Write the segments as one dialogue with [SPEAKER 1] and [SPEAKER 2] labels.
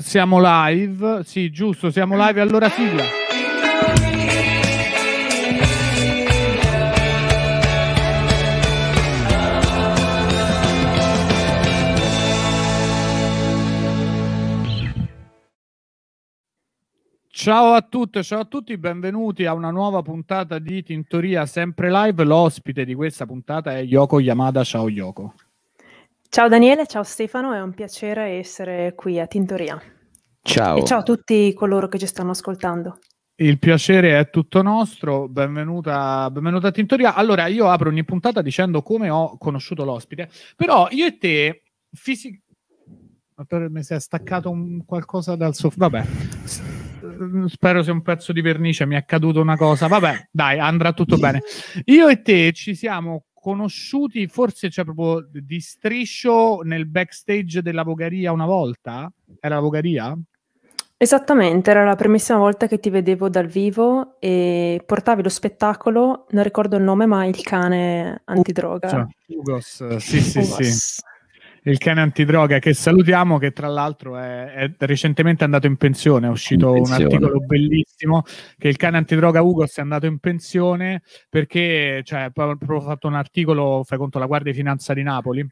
[SPEAKER 1] Siamo live, sì, giusto, siamo live, allora sigla. Ciao a tutte, ciao a tutti, benvenuti a una nuova puntata di Tintoria sempre live. L'ospite di questa puntata è Yoko Yamada. Ciao Yoko.
[SPEAKER 2] Ciao Daniele, ciao Stefano, è un piacere essere qui a Tintoria.
[SPEAKER 3] Ciao.
[SPEAKER 2] E ciao a tutti coloro che ci stanno ascoltando.
[SPEAKER 1] Il piacere è tutto nostro, benvenuta, benvenuta a Tintoria. Allora, io apro ogni puntata dicendo come ho conosciuto l'ospite, però io e te, fisi- mi si è staccato un qualcosa dal sofà, vabbè, spero sia un pezzo di vernice, mi è caduto una cosa, vabbè, dai, andrà tutto bene. Io e te ci siamo conosciuti forse c'è proprio di striscio nel backstage della Vogaria una volta? Era la Vogaria?
[SPEAKER 2] Esattamente, era la primissima volta che ti vedevo dal vivo e portavi lo spettacolo, non ricordo il nome, ma il cane antidroga. Cioè,
[SPEAKER 1] Ugos, sì, sì, Ugos. sì il cane antidroga che salutiamo, che tra l'altro è, è recentemente andato in pensione. È uscito un articolo bellissimo che il cane antidroga Ugos è andato in pensione perché, cioè, ha proprio fatto un articolo, fai conto, la Guardia di Finanza di Napoli.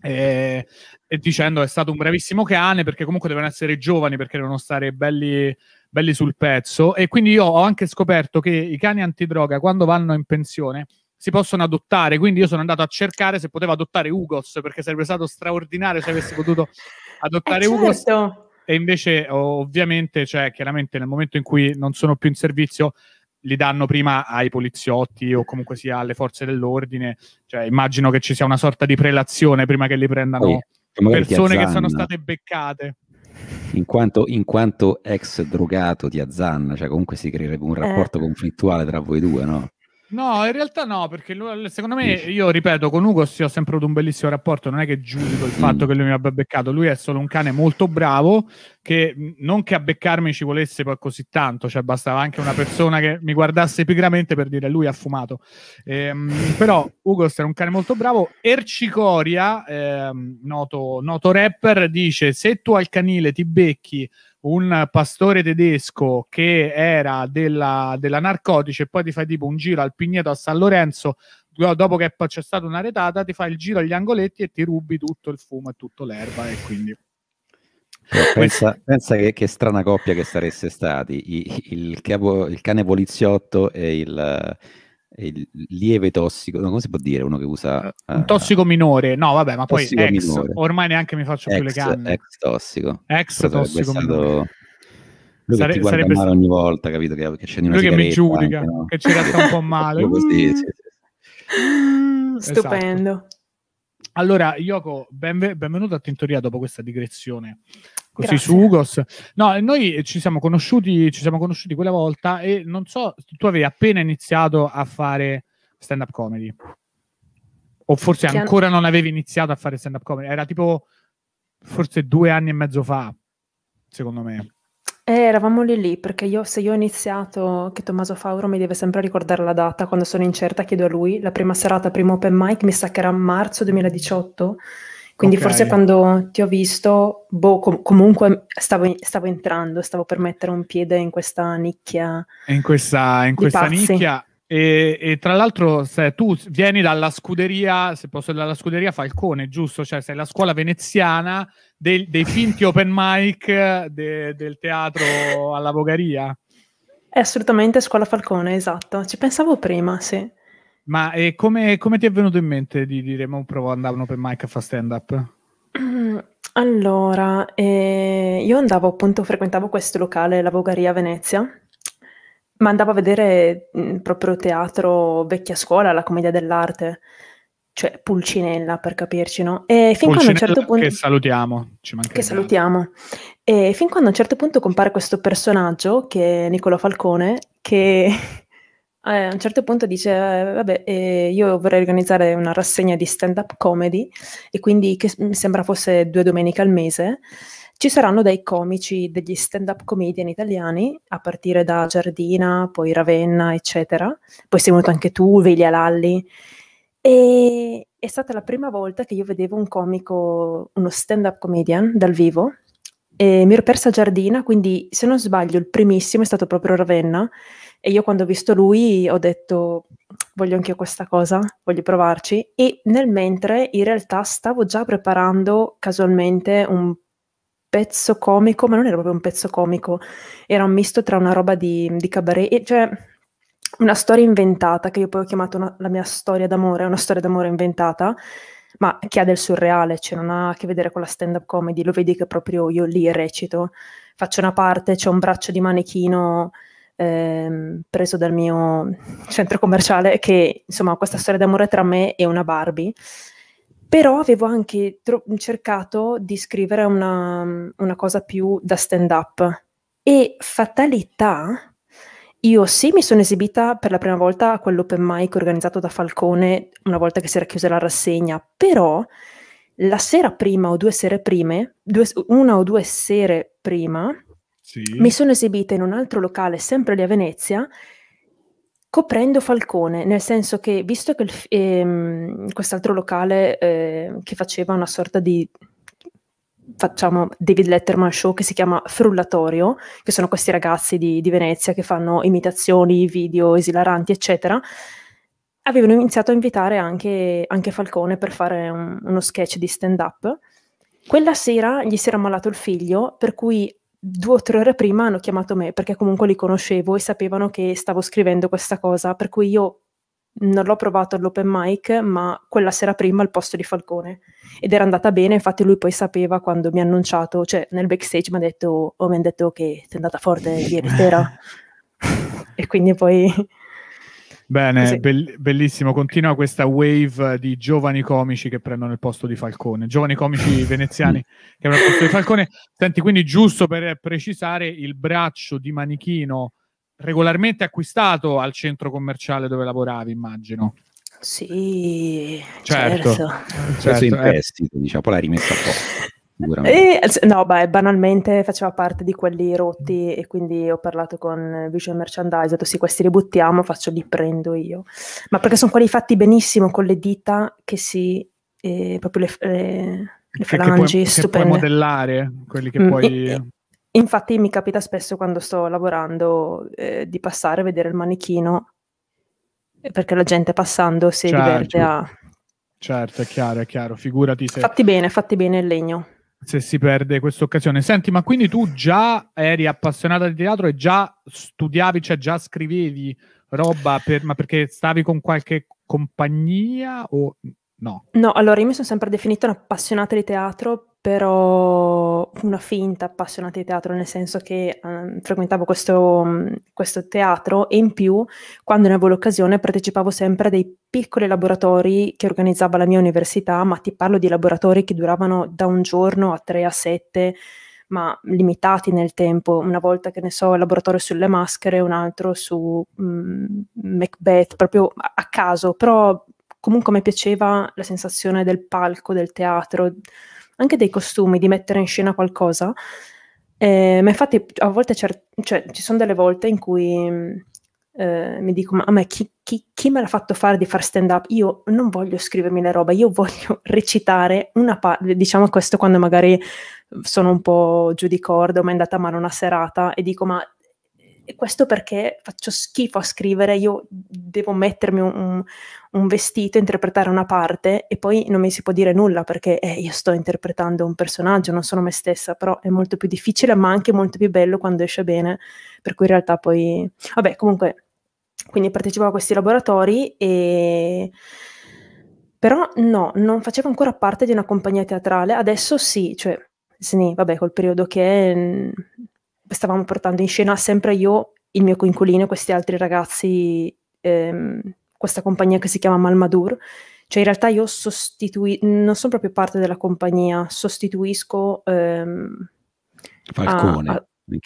[SPEAKER 1] E, e dicendo è stato un bravissimo cane perché comunque devono essere giovani perché devono stare belli, belli sul pezzo e quindi io ho anche scoperto che i cani antidroga quando vanno in pensione si possono adottare. Quindi io sono andato a cercare se potevo adottare Ugos perché sarebbe stato straordinario se avessi potuto adottare eh Ugos. Certo. E invece, ovviamente, cioè, chiaramente nel momento in cui non sono più in servizio, li danno prima ai poliziotti o comunque sia alle forze dell'ordine. Cioè, immagino che ci sia una sorta di prelazione prima che li prendano oh, persone che sono state beccate.
[SPEAKER 3] In quanto, in quanto, ex drogato di Azan, cioè comunque si creerebbe un rapporto eh. conflittuale tra voi due, no?
[SPEAKER 1] No, in realtà no, perché lui, secondo me, io ripeto, con Ugo sì, ho sempre avuto un bellissimo rapporto, non è che giudico il fatto mm. che lui mi abbia beccato, lui è solo un cane molto bravo, che non che a beccarmi ci volesse poi così tanto, cioè bastava anche una persona che mi guardasse pigramente per dire lui ha fumato. Ehm, però Ugo era un cane molto bravo. Ercicoria, ehm, noto, noto rapper, dice se tu al canile ti becchi un pastore tedesco che era della, della narcotici e poi ti fai tipo un giro al Pigneto a San Lorenzo dopo che c'è stata una retata ti fai il giro agli angoletti e ti rubi tutto il fumo e tutta l'erba e quindi
[SPEAKER 3] pensa, pensa che, che, strana coppia che sareste stati il, il, capo, il cane poliziotto e il il lieve tossico, no, come si può dire uno che usa...
[SPEAKER 1] Uh, un tossico minore, no vabbè, ma poi ex, minore. ormai neanche mi faccio
[SPEAKER 3] ex,
[SPEAKER 1] più le canne.
[SPEAKER 3] Ex tossico.
[SPEAKER 1] Ex tossico
[SPEAKER 3] stato... Lui Sare- che ti sarebbe male ogni volta, capito? Che, che
[SPEAKER 1] scendi una Lui che mi giudica, anche, no? che ci resta un po' male.
[SPEAKER 2] Così, sì, sì. Stupendo. Esatto.
[SPEAKER 1] Allora, Yoko, benve- benvenuto a Tintoria dopo questa digressione Grazie. su Ugos. No, noi ci siamo conosciuti, ci siamo conosciuti quella volta e non so, tu avevi appena iniziato a fare stand-up comedy. O forse ancora an- non avevi iniziato a fare stand-up comedy. Era tipo forse due anni e mezzo fa, secondo me.
[SPEAKER 2] Eh, eravamo lì lì, perché io se io ho iniziato, che Tommaso Fauro mi deve sempre ricordare la data, quando sono incerta chiedo a lui, la prima serata, primo open mic, mi sa che era marzo 2018, quindi okay. forse quando ti ho visto, boh, com- comunque stavo, in- stavo, entrando, stavo per mettere un piede in questa nicchia.
[SPEAKER 1] In questa, in questa nicchia. E, e, tra l'altro se tu vieni dalla scuderia, se posso dalla scuderia Falcone, giusto? Cioè sei la scuola veneziana dei, dei finti open mic de, del teatro alla Vogaria.
[SPEAKER 2] È assolutamente scuola Falcone, esatto. Ci pensavo prima, sì.
[SPEAKER 1] Ma eh, come, come, ti è venuto in mente di dire, ma provo ad andare per Mike a fare stand up?
[SPEAKER 2] Allora, eh, io andavo appunto, frequentavo questo locale, la Vogaria Venezia, ma andavo a vedere mh, mm, proprio teatro vecchia scuola, la commedia dell'arte, cioè Pulcinella per capirci, no? E fin quando a un certo punto...
[SPEAKER 1] Che salutiamo,
[SPEAKER 2] che salutiamo. E fin quando a un certo punto compare questo personaggio, che è Niccolo Falcone, che eh, a un certo punto dice, eh, vabbè, eh, io vorrei organizzare una rassegna di stand-up comedy e quindi che mi sembra fosse due domeniche al mese. Ci saranno dei comici, degli stand-up comedian italiani, a partire da Giardina, poi Ravenna, eccetera. Poi sei venuto anche tu, Veglia Lalli. E è stata la prima volta che io vedevo un comico, uno stand-up comedian dal vivo e mi ero persa Giardina, quindi se non sbaglio il primissimo è stato proprio Ravenna e io quando ho visto lui ho detto voglio anche io questa cosa, voglio provarci. E nel mentre in realtà stavo già preparando casualmente un pezzo comico, ma non era proprio un pezzo comico, era un misto tra una roba di, di cabaret, cioè una storia inventata che io poi ho chiamato una, la mia storia d'amore, una storia d'amore inventata ma che ha del surreale, cioè non ha a che vedere con la stand-up comedy, lo vedi che proprio io lì recito, faccio una parte, c'è un braccio di manichino ehm, preso dal mio centro commerciale che insomma questa storia d'amore tra me e una Barbie, però avevo anche tro- cercato di scrivere una, una cosa più da stand-up. E fatalità io sì, mi sono esibita per la prima volta a quell'open mic organizzato da Falcone una volta che si era chiusa la rassegna, però la sera prima o due sere prime, due, una o due sere prima, sì. mi sono esibita in un altro locale, sempre lì a Venezia, coprendo Falcone, nel senso che visto che ehm, quest'altro locale eh, che faceva una sorta di facciamo David Letterman Show che si chiama Frullatorio, che sono questi ragazzi di, di Venezia che fanno imitazioni, video esilaranti, eccetera. Avevano iniziato a invitare anche, anche Falcone per fare un, uno sketch di stand-up. Quella sera gli si era ammalato il figlio, per cui due o tre ore prima hanno chiamato me, perché comunque li conoscevo e sapevano che stavo scrivendo questa cosa, per cui io non l'ho provato all'open mic, ma quella sera prima al posto di Falcone. Ed era andata bene, infatti lui poi sapeva quando mi ha annunciato, cioè nel backstage mi ha detto, oh, mi hanno detto che sei andata forte ieri sera. e quindi poi...
[SPEAKER 1] Bene, sì. be- bellissimo. Continua questa wave di giovani comici che prendono il posto di Falcone, giovani comici veneziani che hanno il posto di Falcone. Senti, quindi giusto per precisare, il braccio di manichino regolarmente acquistato al centro commerciale dove lavoravi, immagino.
[SPEAKER 2] Sì, certo. certo.
[SPEAKER 3] certo in prestito, diciamo, poi l'hai rimessa a posto.
[SPEAKER 2] E, no, beh, banalmente faceva parte di quelli rotti e quindi ho parlato con Visual Merchandise, ho detto sì, questi li buttiamo, faccio li prendo io. Ma perché sono quelli fatti benissimo con le dita che si... Eh, proprio le, le, le falangi che, che puoi, stupende. Che puoi
[SPEAKER 1] modellare, quelli che mm, puoi... E,
[SPEAKER 2] Infatti mi capita spesso quando sto lavorando eh, di passare a vedere il manichino, eh, perché la gente passando si certo. diverte a...
[SPEAKER 1] Certo, è chiaro, è chiaro. Figurati se...
[SPEAKER 2] Fatti bene, fatti bene il legno.
[SPEAKER 1] Se si perde questa occasione. Senti, ma quindi tu già eri appassionata di teatro e già studiavi, cioè già scrivevi roba, per, ma perché stavi con qualche compagnia o no?
[SPEAKER 2] No, allora io mi sono sempre definita un'appassionata di teatro però una finta appassionata di teatro, nel senso che um, frequentavo questo, um, questo, teatro e in più, quando ne avevo l'occasione, partecipavo sempre a dei piccoli laboratori che organizzava la mia università, ma ti parlo di laboratori che duravano da un giorno a tre a sette, ma limitati nel tempo. Una volta che ne so, il laboratorio sulle maschere, un altro su um, Macbeth, proprio a, a caso, però comunque mi piaceva la sensazione del palco, del teatro anche dei costumi, di mettere in scena qualcosa. Eh, ma infatti a volte cioè, ci sono delle volte in cui eh, mi dico, ma a me chi, chi, chi, me l'ha fatto fare di fare stand up? Io non voglio scrivermi le robe, io voglio recitare una parte, diciamo questo quando magari sono un po' giù di corda o mi è andata male una serata e dico, ma e questo perché faccio schifo a scrivere, io devo mettermi un, un, vestito, interpretare una parte e poi non mi si può dire nulla perché eh, io sto interpretando un personaggio, non sono me stessa, però è molto più difficile ma anche molto più bello quando esce bene, per cui in realtà poi... Vabbè, comunque, quindi partecipavo a questi laboratori e... Però no, non facevo ancora parte di una compagnia teatrale, adesso sì, cioè, sì, vabbè, col periodo che stavamo portando in scena sempre io, il mio coinquilino e questi altri ragazzi, ehm, questa compagnia che si chiama Malmadur. Cioè in realtà io sostituisco, non sono proprio parte della compagnia, sostituisco... Ehm,
[SPEAKER 3] Falcone. A, a,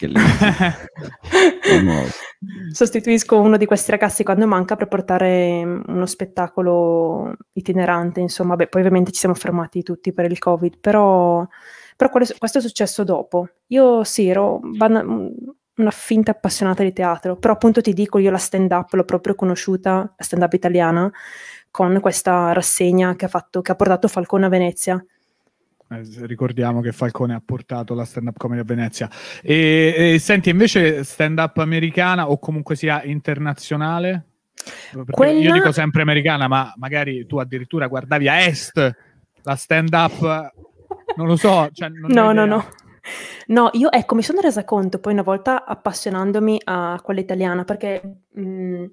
[SPEAKER 2] Sostituisco uno di questi ragazzi quando manca per portare uno spettacolo itinerante, insomma, beh, poi ovviamente ci siamo fermati tutti per il Covid, però però questo è successo dopo. Io sì, ero una finta appassionata di teatro, però appunto ti dico, io la stand-up l'ho proprio conosciuta, la stand-up italiana, con questa rassegna che ha, fatto, che ha portato Falcone a Venezia.
[SPEAKER 1] Eh, ricordiamo che Falcone ha portato la stand-up comedy a Venezia. E, e senti, invece stand-up americana o comunque sia internazionale? Quella... Io dico sempre americana, ma magari tu addirittura guardavi a Est la stand-up, non lo so. Cioè,
[SPEAKER 2] no, no, no. No, io ecco, mi sono resa conto poi una volta appassionandomi a quella italiana, perché mh, mm,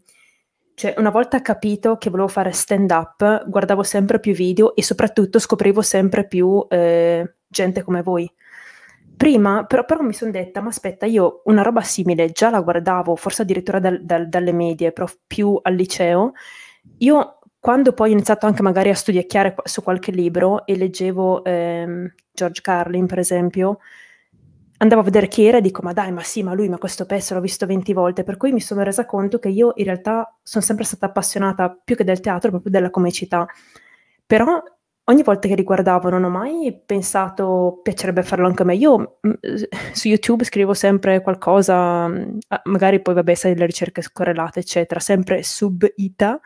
[SPEAKER 2] cioè, una volta capito che volevo fare stand up, guardavo sempre più video e soprattutto scoprivo sempre più eh, gente come voi. Prima però, però mi sono detta, ma aspetta, io una roba simile già la guardavo, forse addirittura dal, dal, dalle medie, però più al liceo. Io quando poi ho iniziato anche magari a studiare su qualche libro e leggevo ehm, George Carlin, per esempio, andavo a vedere chi era e dico, ma dai, ma sì, ma lui, ma questo pezzo l'ho visto 20 volte, per cui mi sono resa conto che io in realtà sono sempre stata appassionata più che del teatro, proprio della comicità. Però ogni volta che riguardavo non ho mai pensato piacerebbe farlo anche a me. Io mm, su YouTube scrivo sempre qualcosa, ah, magari poi vabbè sai le ricerche scorrelate eccetera, sempre sub ita,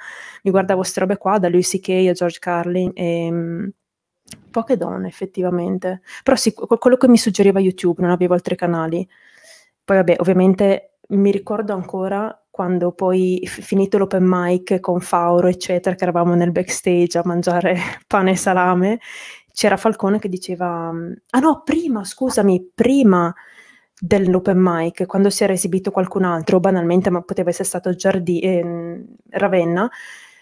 [SPEAKER 2] mi guardavo queste robe qua, da Louis C.K. a George Carlin e... Mh, mm, poche donne effettivamente, però sì, quello che mi suggeriva YouTube, non avevo altri canali. Poi vabbè, ovviamente mi ricordo ancora quando poi finito l'open mic con Fauro, eccetera, che eravamo nel backstage a mangiare pane e salame, c'era Falcone che diceva, ah no, prima, scusami, prima dell'open mic, quando si era esibito qualcun altro, banalmente, ma poteva essere stato Giardi, eh, Ravenna,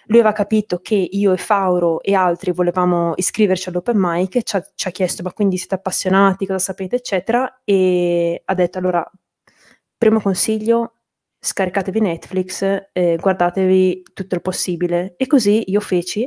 [SPEAKER 2] lui aveva capito che io e Fauro e altri volevamo iscriverci all'open mic, ci ha, ci ha chiesto ma quindi siete appassionati, cosa sapete, eccetera, e ha detto allora, primo consiglio, scaricatevi Netflix, eh, guardatevi tutto il possibile. E così io feci.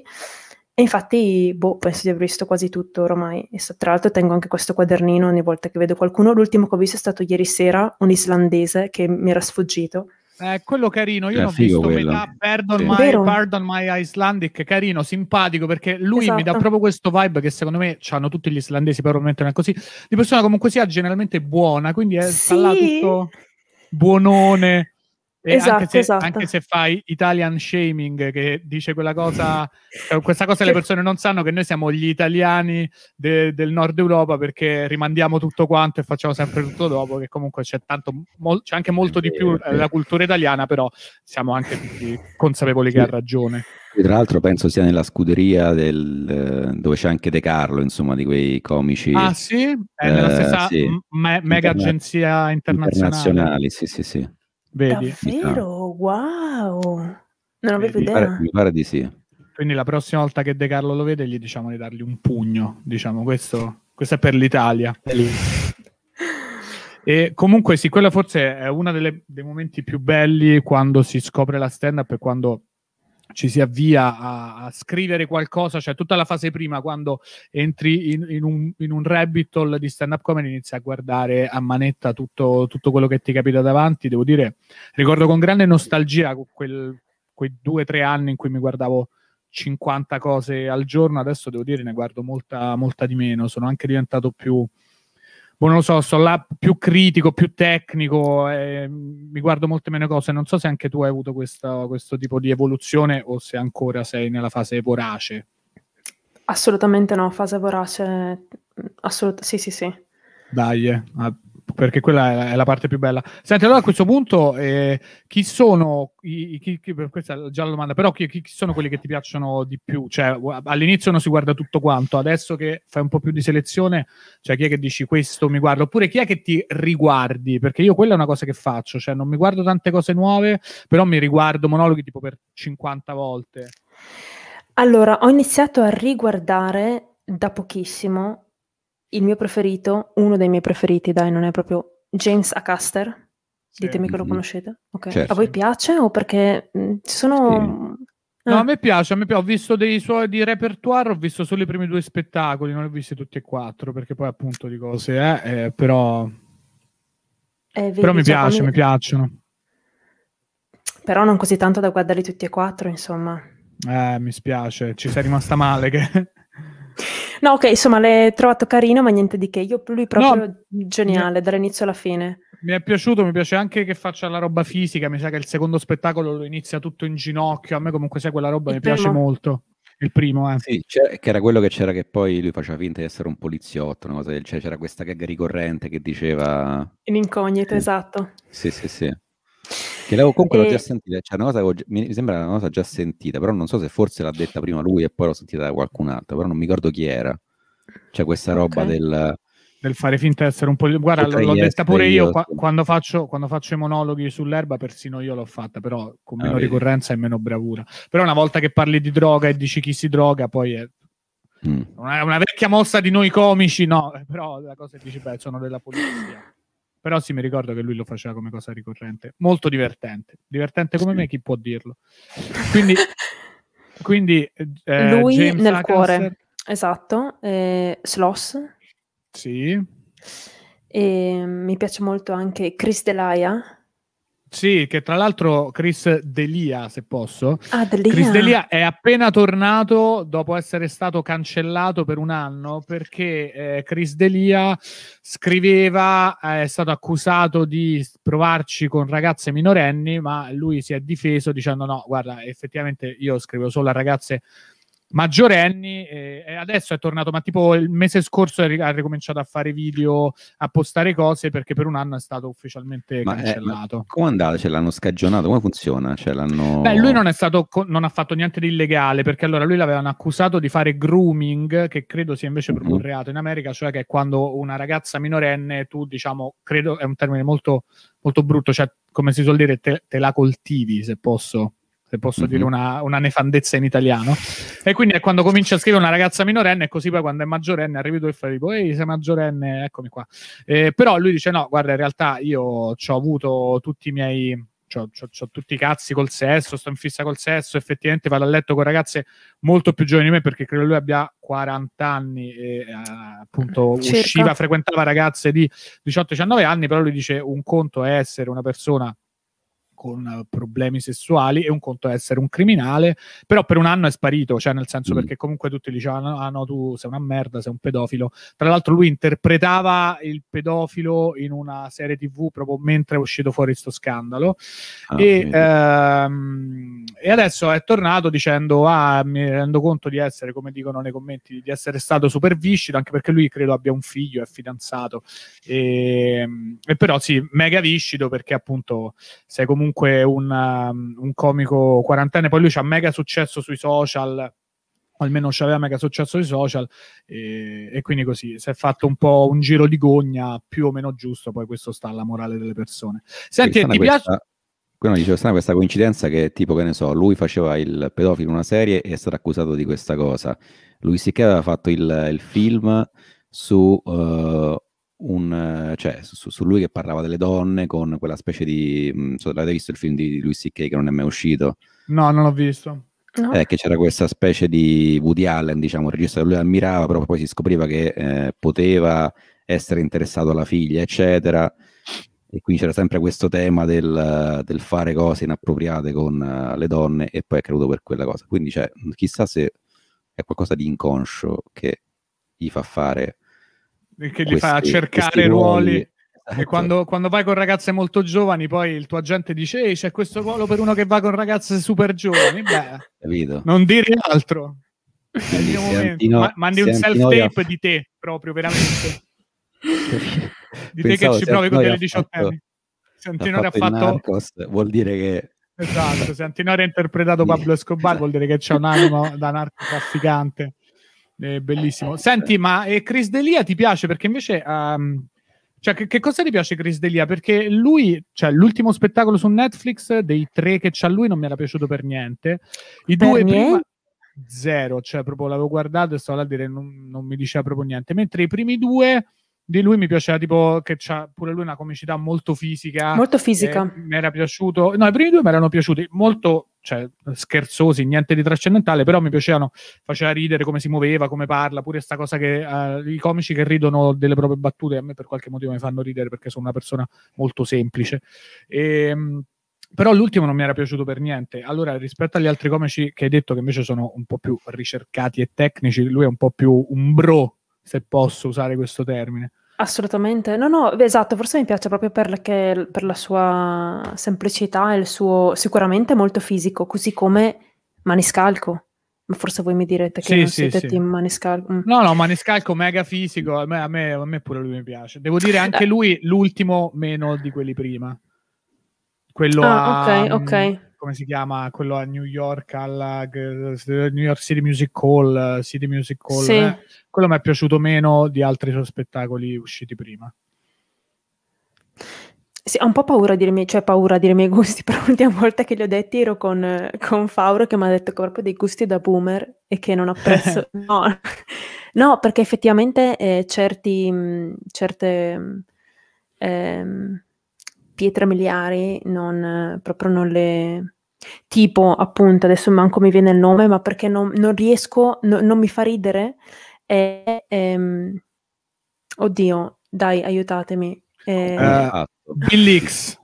[SPEAKER 2] E infatti, boh, penso di aver visto quasi tutto ormai. E so, tra l'altro tengo anche questo quadernino ogni volta che vedo qualcuno. L'ultimo che ho visto è stato ieri sera, un islandese che mi era sfuggito
[SPEAKER 1] eh, quello carino, io l'ho visto quello. metà Pardon, sì. my, Pardon My Icelandic, carino, simpatico, perché lui esatto. mi dà esatto. proprio questo vibe che secondo me hanno tutti gli islandesi, però probabilmente non è così, di persona comunque sia generalmente buona, quindi è sì. là tutto buonone. Esatto, anche, se, esatto. anche se fai Italian shaming, che dice quella cosa, eh, questa cosa le persone non sanno che noi siamo gli italiani de, del nord Europa perché rimandiamo tutto quanto e facciamo sempre tutto dopo, che comunque c'è, tanto, mol, c'è anche molto di più la cultura italiana, però siamo anche tutti consapevoli che ha ragione.
[SPEAKER 3] Tra l'altro penso sia nella scuderia del, dove c'è anche De Carlo, insomma, di quei comici.
[SPEAKER 1] Ah sì? È nella eh, stessa sì. me- mega agenzia internazionale.
[SPEAKER 3] Internazionali, sì, sì, sì.
[SPEAKER 2] Vedi? Davvero? Wow! Non avevo
[SPEAKER 3] Vedi?
[SPEAKER 2] idea.
[SPEAKER 3] Mi pare, mi pare di sì.
[SPEAKER 1] Quindi la prossima volta che De Carlo lo vede gli diciamo di dargli un pugno, diciamo, questo, questo è per l'Italia. E comunque sì, quello forse è uno dei momenti più belli quando si scopre la stand-up e quando ci si avvia a, a, scrivere qualcosa, cioè tutta la fase prima, quando entri in, in, un, in un, rabbit hole di stand-up comedy, inizi a guardare a manetta tutto, tutto, quello che ti capita davanti. Devo dire, ricordo con grande nostalgia quel, quei due o tre anni in cui mi guardavo 50 cose al giorno, adesso devo dire ne guardo molta, molta di meno, sono anche diventato più non lo so, sto là più critico, più tecnico, eh, mi guardo molte meno cose. Non so se anche tu hai avuto questa, questo tipo di evoluzione o se ancora sei nella fase vorace.
[SPEAKER 2] Assolutamente no, fase vorace, assolut- sì, sì, sì.
[SPEAKER 1] Dai, eh, perché quella è la parte più bella. Senti, allora a questo punto, eh, chi sono, i, chi, chi, questa è già la domanda, però chi, chi, sono quelli che ti piacciono di più? Cioè, all'inizio non si guarda tutto quanto, adesso che fai un po' più di selezione, cioè chi è che dici questo mi guardo? Oppure chi è che ti riguardi? Perché io quella è una cosa che faccio, cioè non mi guardo tante cose nuove, però mi riguardo monologhi tipo per 50 volte.
[SPEAKER 2] Allora, ho iniziato a riguardare da pochissimo il mio preferito, uno dei miei preferiti, dai, non è proprio James Acaster. Sì. Ditemi che lo conoscete. Okay. Certo. A voi piace o perché mh, ci sono...
[SPEAKER 1] Sì. No, a me piace, a me piace. Ho visto dei suoi di repertoire, ho visto solo i primi due spettacoli, non li ho visti tutti e quattro, perché poi appunto di cose, eh, eh però... Eh, vedi, però mi cioè, piace, mi... mi piacciono.
[SPEAKER 2] Però non così tanto da guardarli tutti e quattro, insomma.
[SPEAKER 1] Eh, mi spiace, ci sei rimasta male che...
[SPEAKER 2] No, ok, insomma, l'hai trovato carino, ma niente di che. Io lui proprio no, geniale, mi... dall'inizio alla fine.
[SPEAKER 1] Mi è piaciuto, mi piace anche che faccia la roba fisica. Mi sa che il secondo spettacolo lo inizia tutto in ginocchio. A me comunque sai quella roba il mi primo. piace molto. il primo, eh.
[SPEAKER 3] Sì, che era quello che c'era che poi lui faceva finta di essere un poliziotto, una cosa del genere. C'era questa gag ricorrente che diceva...
[SPEAKER 2] In incognito, sì. esatto.
[SPEAKER 3] Sì, sì, sì. Che l'avevo, comunque e... l'ho già sentita, cioè una cosa che mi sembra una cosa già sentita, però non so se forse l'ha detta prima lui e poi l'ho sentita da qualcun altro, però non mi ricordo chi era. C'è questa roba okay. del
[SPEAKER 1] del fare finta di essere un po'. Guarda, l- l'ho detta pure io, io qua, quando, faccio, quando, faccio, i monologhi sull'erba, persino io l'ho fatta, però con meno ah, ricorrenza e meno bravura. Però una volta che parli di droga e dici chi si droga, poi è mm. una, una, vecchia mossa di noi comici, no, però la cosa che dici, beh, sono della polizia. Però sì, mi ricordo che lui lo faceva come cosa ricorrente. Molto divertente. Divertente come sì. me, chi può dirlo? Quindi, quindi
[SPEAKER 2] eh, lui James nel Acaster, cuore. Esatto. Eh, Sloss
[SPEAKER 1] sì.
[SPEAKER 2] E mi piace molto anche Chris Delia.
[SPEAKER 1] Sì, che tra l'altro Chris Delia, se posso.
[SPEAKER 2] Ah, Delia.
[SPEAKER 1] Chris Delia è appena tornato dopo essere stato cancellato per un anno perché eh, Chris Delia scriveva, è stato accusato di provarci con ragazze minorenni, ma lui si è difeso dicendo no, guarda, effettivamente io scrivo solo a ragazze maggiorenni e, e, adesso è tornato, ma tipo il mese scorso ha ricominciato a fare video, a postare cose perché per un anno è stato ufficialmente ma cancellato.
[SPEAKER 3] Come è andato? Ce l'hanno scagionato? Come funziona? Cioè, l'hanno...
[SPEAKER 1] Beh, lui non, è stato, non ha fatto niente di illegale perché allora lui l'avevano accusato di fare grooming, che credo sia invece proprio mm-hmm. un reato in America, cioè che quando una ragazza minorenne tu diciamo, credo è un termine molto, molto brutto, cioè come si suol dire te, te la coltivi se posso se posso mm-hmm. dire una, una, nefandezza in italiano. E quindi è quando comincia a scrivere una ragazza minorenne, e così poi quando è maggiorenne arrivi tu e fai tipo, ehi, sei maggiorenne, eccomi qua. Eh, però lui dice: No, guarda, in realtà io ho avuto tutti i miei. C'ho, c'ho, c'ho, tutti i cazzi col sesso, sto in fissa col sesso, effettivamente vado a letto con ragazze molto più giovani di me perché credo lui abbia 40 anni e eh, appunto Circa. usciva, frequentava ragazze di 18-19 anni, però lui dice un conto è essere una persona con problemi sessuali e un conto è essere un criminale, però per un anno è sparito, cioè nel senso mm. perché comunque tutti dicevano ah no tu sei una merda, sei un pedofilo. Tra l'altro lui interpretava il pedofilo in una serie tv proprio mentre è uscito fuori questo scandalo ah, e, ehm, e, adesso è tornato dicendo ah mi rendo conto di essere, come dicono nei commenti, di essere stato super viscido, anche perché lui credo abbia un figlio, è fidanzato e, e però sì, mega viscido perché appunto sei comunque comunque un, um, un comico quarantenne, poi lui ha mega successo sui social, almeno c'aveva mega successo sui social, e, e, quindi così si è fatto un po' un giro di gogna più o meno giusto, poi questo sta alla morale delle persone. Senti, ti
[SPEAKER 3] piace? Quello dicevo, sta questa coincidenza che tipo, che ne so, lui faceva il pedofilo in una serie e è stato accusato di questa cosa. Lui sì che aveva fatto il, il film su uh, un, cioè, su, su, lui che parlava delle donne con quella specie di... Mh, so, l'avete visto il film di Louis C.K. che non è mai uscito?
[SPEAKER 1] No, non l'ho visto.
[SPEAKER 3] No. Eh, che c'era questa specie di Woody Allen, diciamo, un regista che lui ammirava, però poi si scopriva che eh, poteva essere interessato alla figlia, eccetera. E quindi c'era sempre questo tema del, del fare cose inappropriate con uh, le donne e poi è creduto per quella cosa. Quindi cioè, chissà se è qualcosa di inconscio che gli fa fare
[SPEAKER 1] che gli fa cercare ruoli. ruoli. E quando, quando, vai con ragazze molto giovani, poi il tuo agente dice: Ehi, c'è questo ruolo per uno che va con ragazze super giovani. Beh, Capito. non dire altro. Antino, Ma, mandi un self-tape di te proprio, veramente. di te che ci provi con delle 18 anni.
[SPEAKER 3] Se Antinori ha fatto. Narcos, vuol dire che.
[SPEAKER 1] Esatto, se Antinori ha interpretato Pablo Escobar, vuol dire che c'è un animo da narcotrafficante. Eh, bellissimo. Senti, ma eh, Chris Delia ti piace? Perché invece... Um, cioè, che, che, cosa ti piace Chris Delia? Perché lui, cioè, l'ultimo spettacolo su Netflix dei tre che c'ha lui non mi era piaciuto per niente. I per due prima... Zero, cioè proprio l'avevo guardato e stavo a dire non, non mi diceva proprio niente. Mentre i primi due di lui mi piaceva tipo che c'ha pure lui una comicità molto fisica.
[SPEAKER 2] Molto fisica.
[SPEAKER 1] Eh, mi era piaciuto. No, i primi due mi erano piaciuti molto cioè, scherzosi, niente di trascendentale, però mi piacevano, faceva ridere come si muoveva, come parla, pure questa cosa che uh, i comici che ridono delle proprie battute a me per qualche motivo mi fanno ridere perché sono una persona molto semplice. E, ehm, però l'ultimo non mi era piaciuto per niente. Allora, rispetto agli altri comici che hai detto che invece sono un po' più ricercati e tecnici, lui è un po' più un bro, se posso usare questo termine.
[SPEAKER 2] Assolutamente. No, no, esatto, forse mi piace proprio perché per la sua semplicità e il suo sicuramente molto fisico, così come Maniscalco. Ma forse voi mi direte che sì, non sì, siete sì. team Maniscalco. Mm.
[SPEAKER 1] No, no, Maniscalco mega fisico, a me, a, me, a me, pure lui mi piace. Devo dire anche lui l'ultimo meno di quelli prima. Quello ah, a, ok, ok. Come si chiama? Quello a New York, alla New York City Music Hall, City Music Hall. Sì. Eh? Quello mi è piaciuto meno di altri suoi spettacoli usciti prima.
[SPEAKER 2] Sì, ho un po' paura a dire i miei, cioè paura a dire i miei gusti, però l'ultima volta che li ho detti ero con, con Fauro che mi ha detto che ho proprio dei gusti da boomer e che non apprezzo. no. no, perché effettivamente eh, certi, mh, certe mh, ehm, pietre miliari non, proprio non le... Tipo, appunto, adesso manco mi viene il nome, ma perché non, non riesco, no, non mi fa ridere. È, ehm, oddio, dai, aiutatemi. Eh,
[SPEAKER 1] uh, Bill X.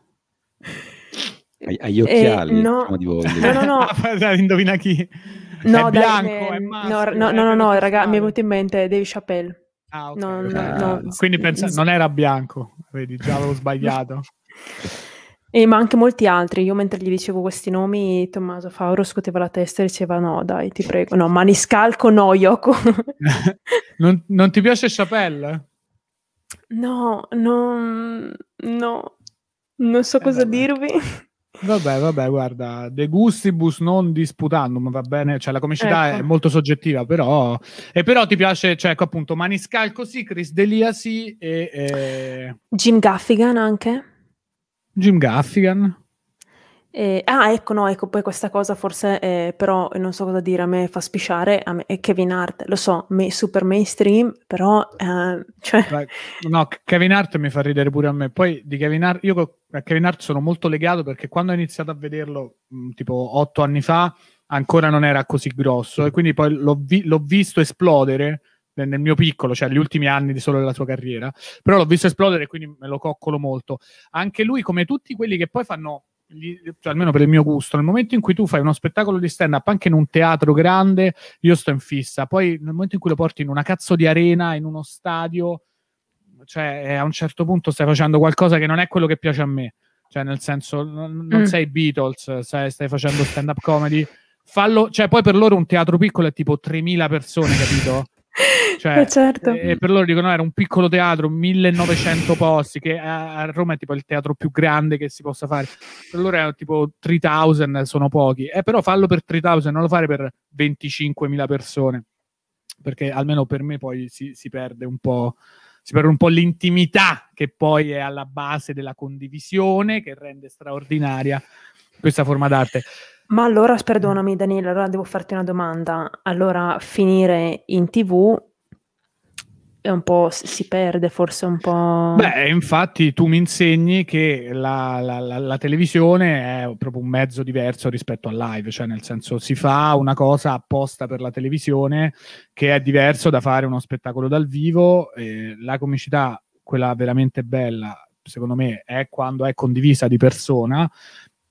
[SPEAKER 3] Agli occhiali,
[SPEAKER 2] eh, no.
[SPEAKER 3] diciamo di
[SPEAKER 2] no, no, no.
[SPEAKER 1] Indovina chi?
[SPEAKER 2] No, è dai, bianco, eh, è maschio, no, no, no, no, raga, mi è venuto in mente Dave Chappelle.
[SPEAKER 1] Ah, okay. no, no, no, Quindi pensa, non era bianco, vedi, già avevo sbagliato.
[SPEAKER 2] E, ma anche molti altri. Io mentre gli dicevo questi nomi, Tommaso Fauro scuoteva la testa e diceva no, dai, ti prego. No, Maniscalco no, Yoko.
[SPEAKER 1] non, non ti piace Chappelle?
[SPEAKER 2] No, no, no, non so eh, cosa vabbè. dirvi.
[SPEAKER 1] Vabbè, vabbè, guarda, de gustibus non disputandum, va bene, cioè la comicità ecco. è molto soggettiva, però... E però ti piace, cioè, ecco, appunto, Maniscalco sì, Chris Delia sì e... e...
[SPEAKER 2] Jim Gaffigan anche?
[SPEAKER 1] Jim Gaffigan?
[SPEAKER 2] Eh, ah, ecco, no, ecco, poi questa cosa forse, eh, però non so cosa dire, a me fa spisciare, a me, è Kevin Hart, lo so, me, super mainstream, però, eh, cioè...
[SPEAKER 1] No, Kevin Hart mi fa ridere pure a me, poi di Kevin Hart, io a Kevin Hart sono molto legato perché quando ho iniziato a vederlo, mh, tipo otto anni fa, ancora non era così grosso, e quindi poi l'ho, vi- l'ho visto esplodere nel, mio piccolo, cioè gli ultimi anni di solo della sua carriera, però l'ho visto esplodere e quindi me lo coccolo molto. Anche lui, come tutti quelli che poi fanno gli, cioè, almeno per il mio gusto, nel momento in cui tu fai uno spettacolo di stand up anche in un teatro grande, io sto in fissa. Poi nel momento in cui lo porti in una cazzo di arena, in uno stadio, cioè eh, a un certo punto stai facendo qualcosa che non è quello che piace a me. Cioè, nel senso, non, non mm. sei Beatles, sai, stai facendo stand up comedy. Fallo, cioè, poi per loro un teatro piccolo è tipo 3000 persone, capito? Cioè,
[SPEAKER 2] eh certo.
[SPEAKER 1] e per loro dicono era un piccolo teatro, 1900 posti, che a, Roma è tipo il teatro più grande che si possa fare. Per loro è tipo 3000, sono pochi. Eh, però fallo per 3000, non lo fare per 25.000 persone. Perché almeno per me poi si, si perde un po' si perde un po' l'intimità che poi è alla base della condivisione che rende straordinaria questa forma d'arte.
[SPEAKER 2] Ma allora, perdonami Daniele, allora devo farti una domanda. Allora, finire in TV è un po', si perde forse un po'...
[SPEAKER 1] Beh, infatti tu mi insegni che la, la, la, la, televisione è proprio un mezzo diverso rispetto al live, cioè nel senso si fa una cosa apposta per la televisione che è diverso da fare uno spettacolo dal vivo. Eh, la comicità, quella veramente bella, secondo me, è quando è condivisa di persona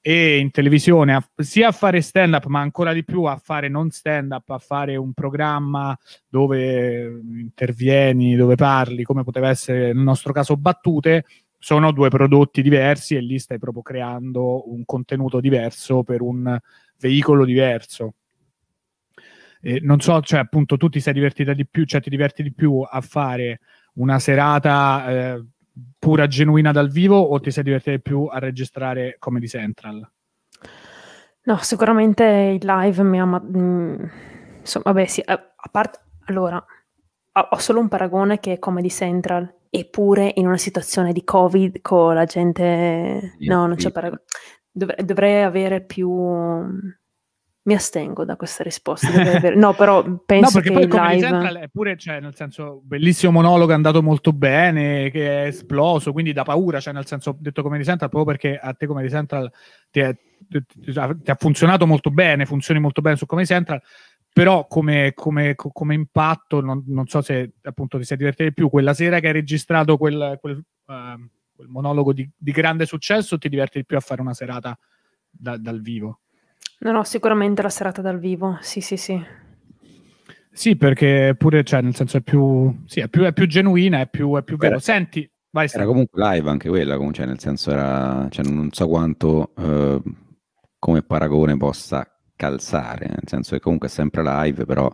[SPEAKER 1] e in televisione a, sia a fare stand up ma ancora di più a fare non stand up a fare un programma dove intervieni dove parli come poteva essere nel nostro caso battute sono due prodotti diversi e lì stai proprio creando un contenuto diverso per un veicolo diverso. E non so cioè appunto tu ti sei divertita di più cioè ti diverti di più a fare una serata eh, pura genuina dal vivo o ti sei divertito più a registrare Comedy Central?
[SPEAKER 2] No, sicuramente il live mi ha... Mm, insomma, vabbè, sì, a, parte... Allora, ho solo un paragone che è Comedy Central, eppure in una situazione di Covid con la gente... No, non c'è paragone. Dovrei, dovrei avere più mi astengo da questa risposta. no, però penso no, perché che poi live... Central
[SPEAKER 1] è pure, cioè, nel senso, bellissimo monologo, è andato molto bene, che è esploso, quindi da paura, cioè, nel senso, detto come di Central proprio perché a te come di Central ti, è, ti, ha funzionato molto bene, funzioni molto bene su come Central, però come, come, come impatto, non, non, so se appunto ti sei divertito di più, quella sera che hai registrato quel, quel, uh, quel monologo di, di, grande successo, ti diverti di più a fare una serata da, dal vivo?
[SPEAKER 2] No, no, sicuramente la serata dal vivo, sì, sì, sì.
[SPEAKER 1] Sì, perché pure, cioè, nel senso è più, sì, è più, è più genuina, è più, è più vero. Senti, vai.
[SPEAKER 3] Era comunque live anche quella, cioè, nel senso era, cioè, non so quanto, eh, come paragone possa calzare, nel senso che comunque è sempre live, però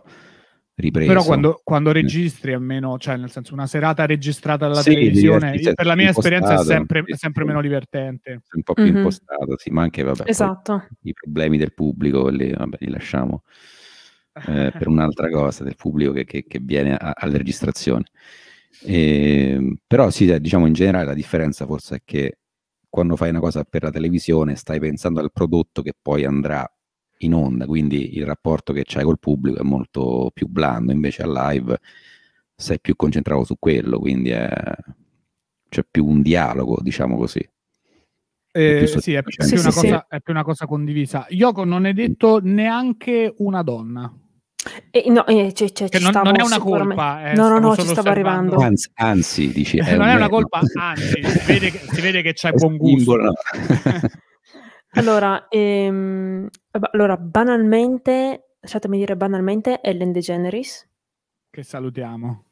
[SPEAKER 3] ripreso.
[SPEAKER 1] Però quando, quando registri almeno, cioè nel senso una serata registrata dalla sì, televisione, io, per la mia esperienza è sempre, è sempre meno divertente.
[SPEAKER 3] Un po' più mm-hmm. impostato, sì, ma anche vabbè,
[SPEAKER 2] esatto.
[SPEAKER 3] i problemi del pubblico li, vabbè, li lasciamo eh, per un'altra cosa, del pubblico che, che, che viene a, alle registrazioni. E, ehm, però sì, diciamo in generale la differenza forse è che quando fai una cosa per la televisione stai pensando al prodotto che poi andrà in onda, quindi il rapporto che c'hai col pubblico è molto più blando, invece al live sei più concentrato su quello, quindi è, c'è più un dialogo, diciamo così.
[SPEAKER 1] Eh, sì, è, sì, sì, cosa, è, più una cosa condivisa. Yoko non è detto neanche una donna.
[SPEAKER 2] Eh, no, eh, cioè, cioè,
[SPEAKER 1] non, non, è una colpa.
[SPEAKER 2] Eh, no, no, no, ci stavo arrivando.
[SPEAKER 3] Anzi, anzi dici,
[SPEAKER 1] è non un... è una colpa, anzi, si vede che, si vede che c'è buon gusto.
[SPEAKER 2] allora, ehm, allora, banalmente, lasciatemi dire banalmente, Ellen DeGeneres.
[SPEAKER 1] Che salutiamo.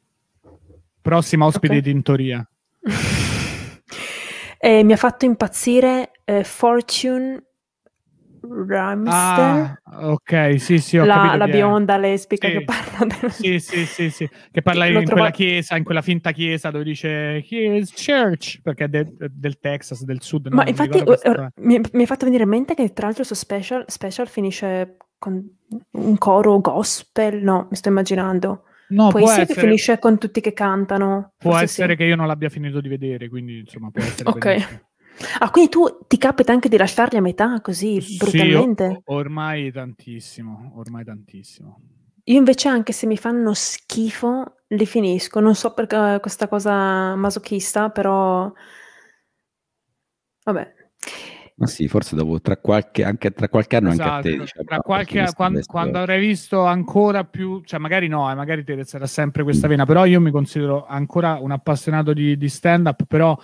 [SPEAKER 1] Prossima ospite okay. di Tintoria.
[SPEAKER 2] eh, mi ha fatto impazzire eh, Fortune Ramster.
[SPEAKER 1] Ah, ok, sì, sì, ho
[SPEAKER 2] la, la bionda lesbica sì. che parla
[SPEAKER 1] del... Sì, sì, sì, sì, che parla in, in quella chiesa, in quella finta chiesa dove dice Here's church, perché è de, del Texas, del sud.
[SPEAKER 2] Ma infatti uh, mi, mi, è fatto venire in mente che tra l'altro il suo special, special finisce con un coro gospel, no, mi sto immaginando. No, può, può essere che finisce con tutti che cantano.
[SPEAKER 1] Può essere sì. che io non l'abbia finito di vedere, quindi insomma può essere.
[SPEAKER 2] ok. Benissimo. Ah, quindi tu ti capita anche di lasciarli a metà così brutalmente? Sì,
[SPEAKER 1] ormai tantissimo, ormai tantissimo.
[SPEAKER 2] Io invece anche se mi fanno schifo li finisco, non so perché questa cosa masochista, però vabbè.
[SPEAKER 3] Ma sì, forse dopo tra qualche, anche tra qualche anno esatto. anche a te.
[SPEAKER 1] Esatto. Diciamo, tra qualche, quando, quando avrai visto ancora più, cioè magari no, eh, magari ti resterà sempre questa vena, però io mi considero ancora un appassionato di, di stand-up, però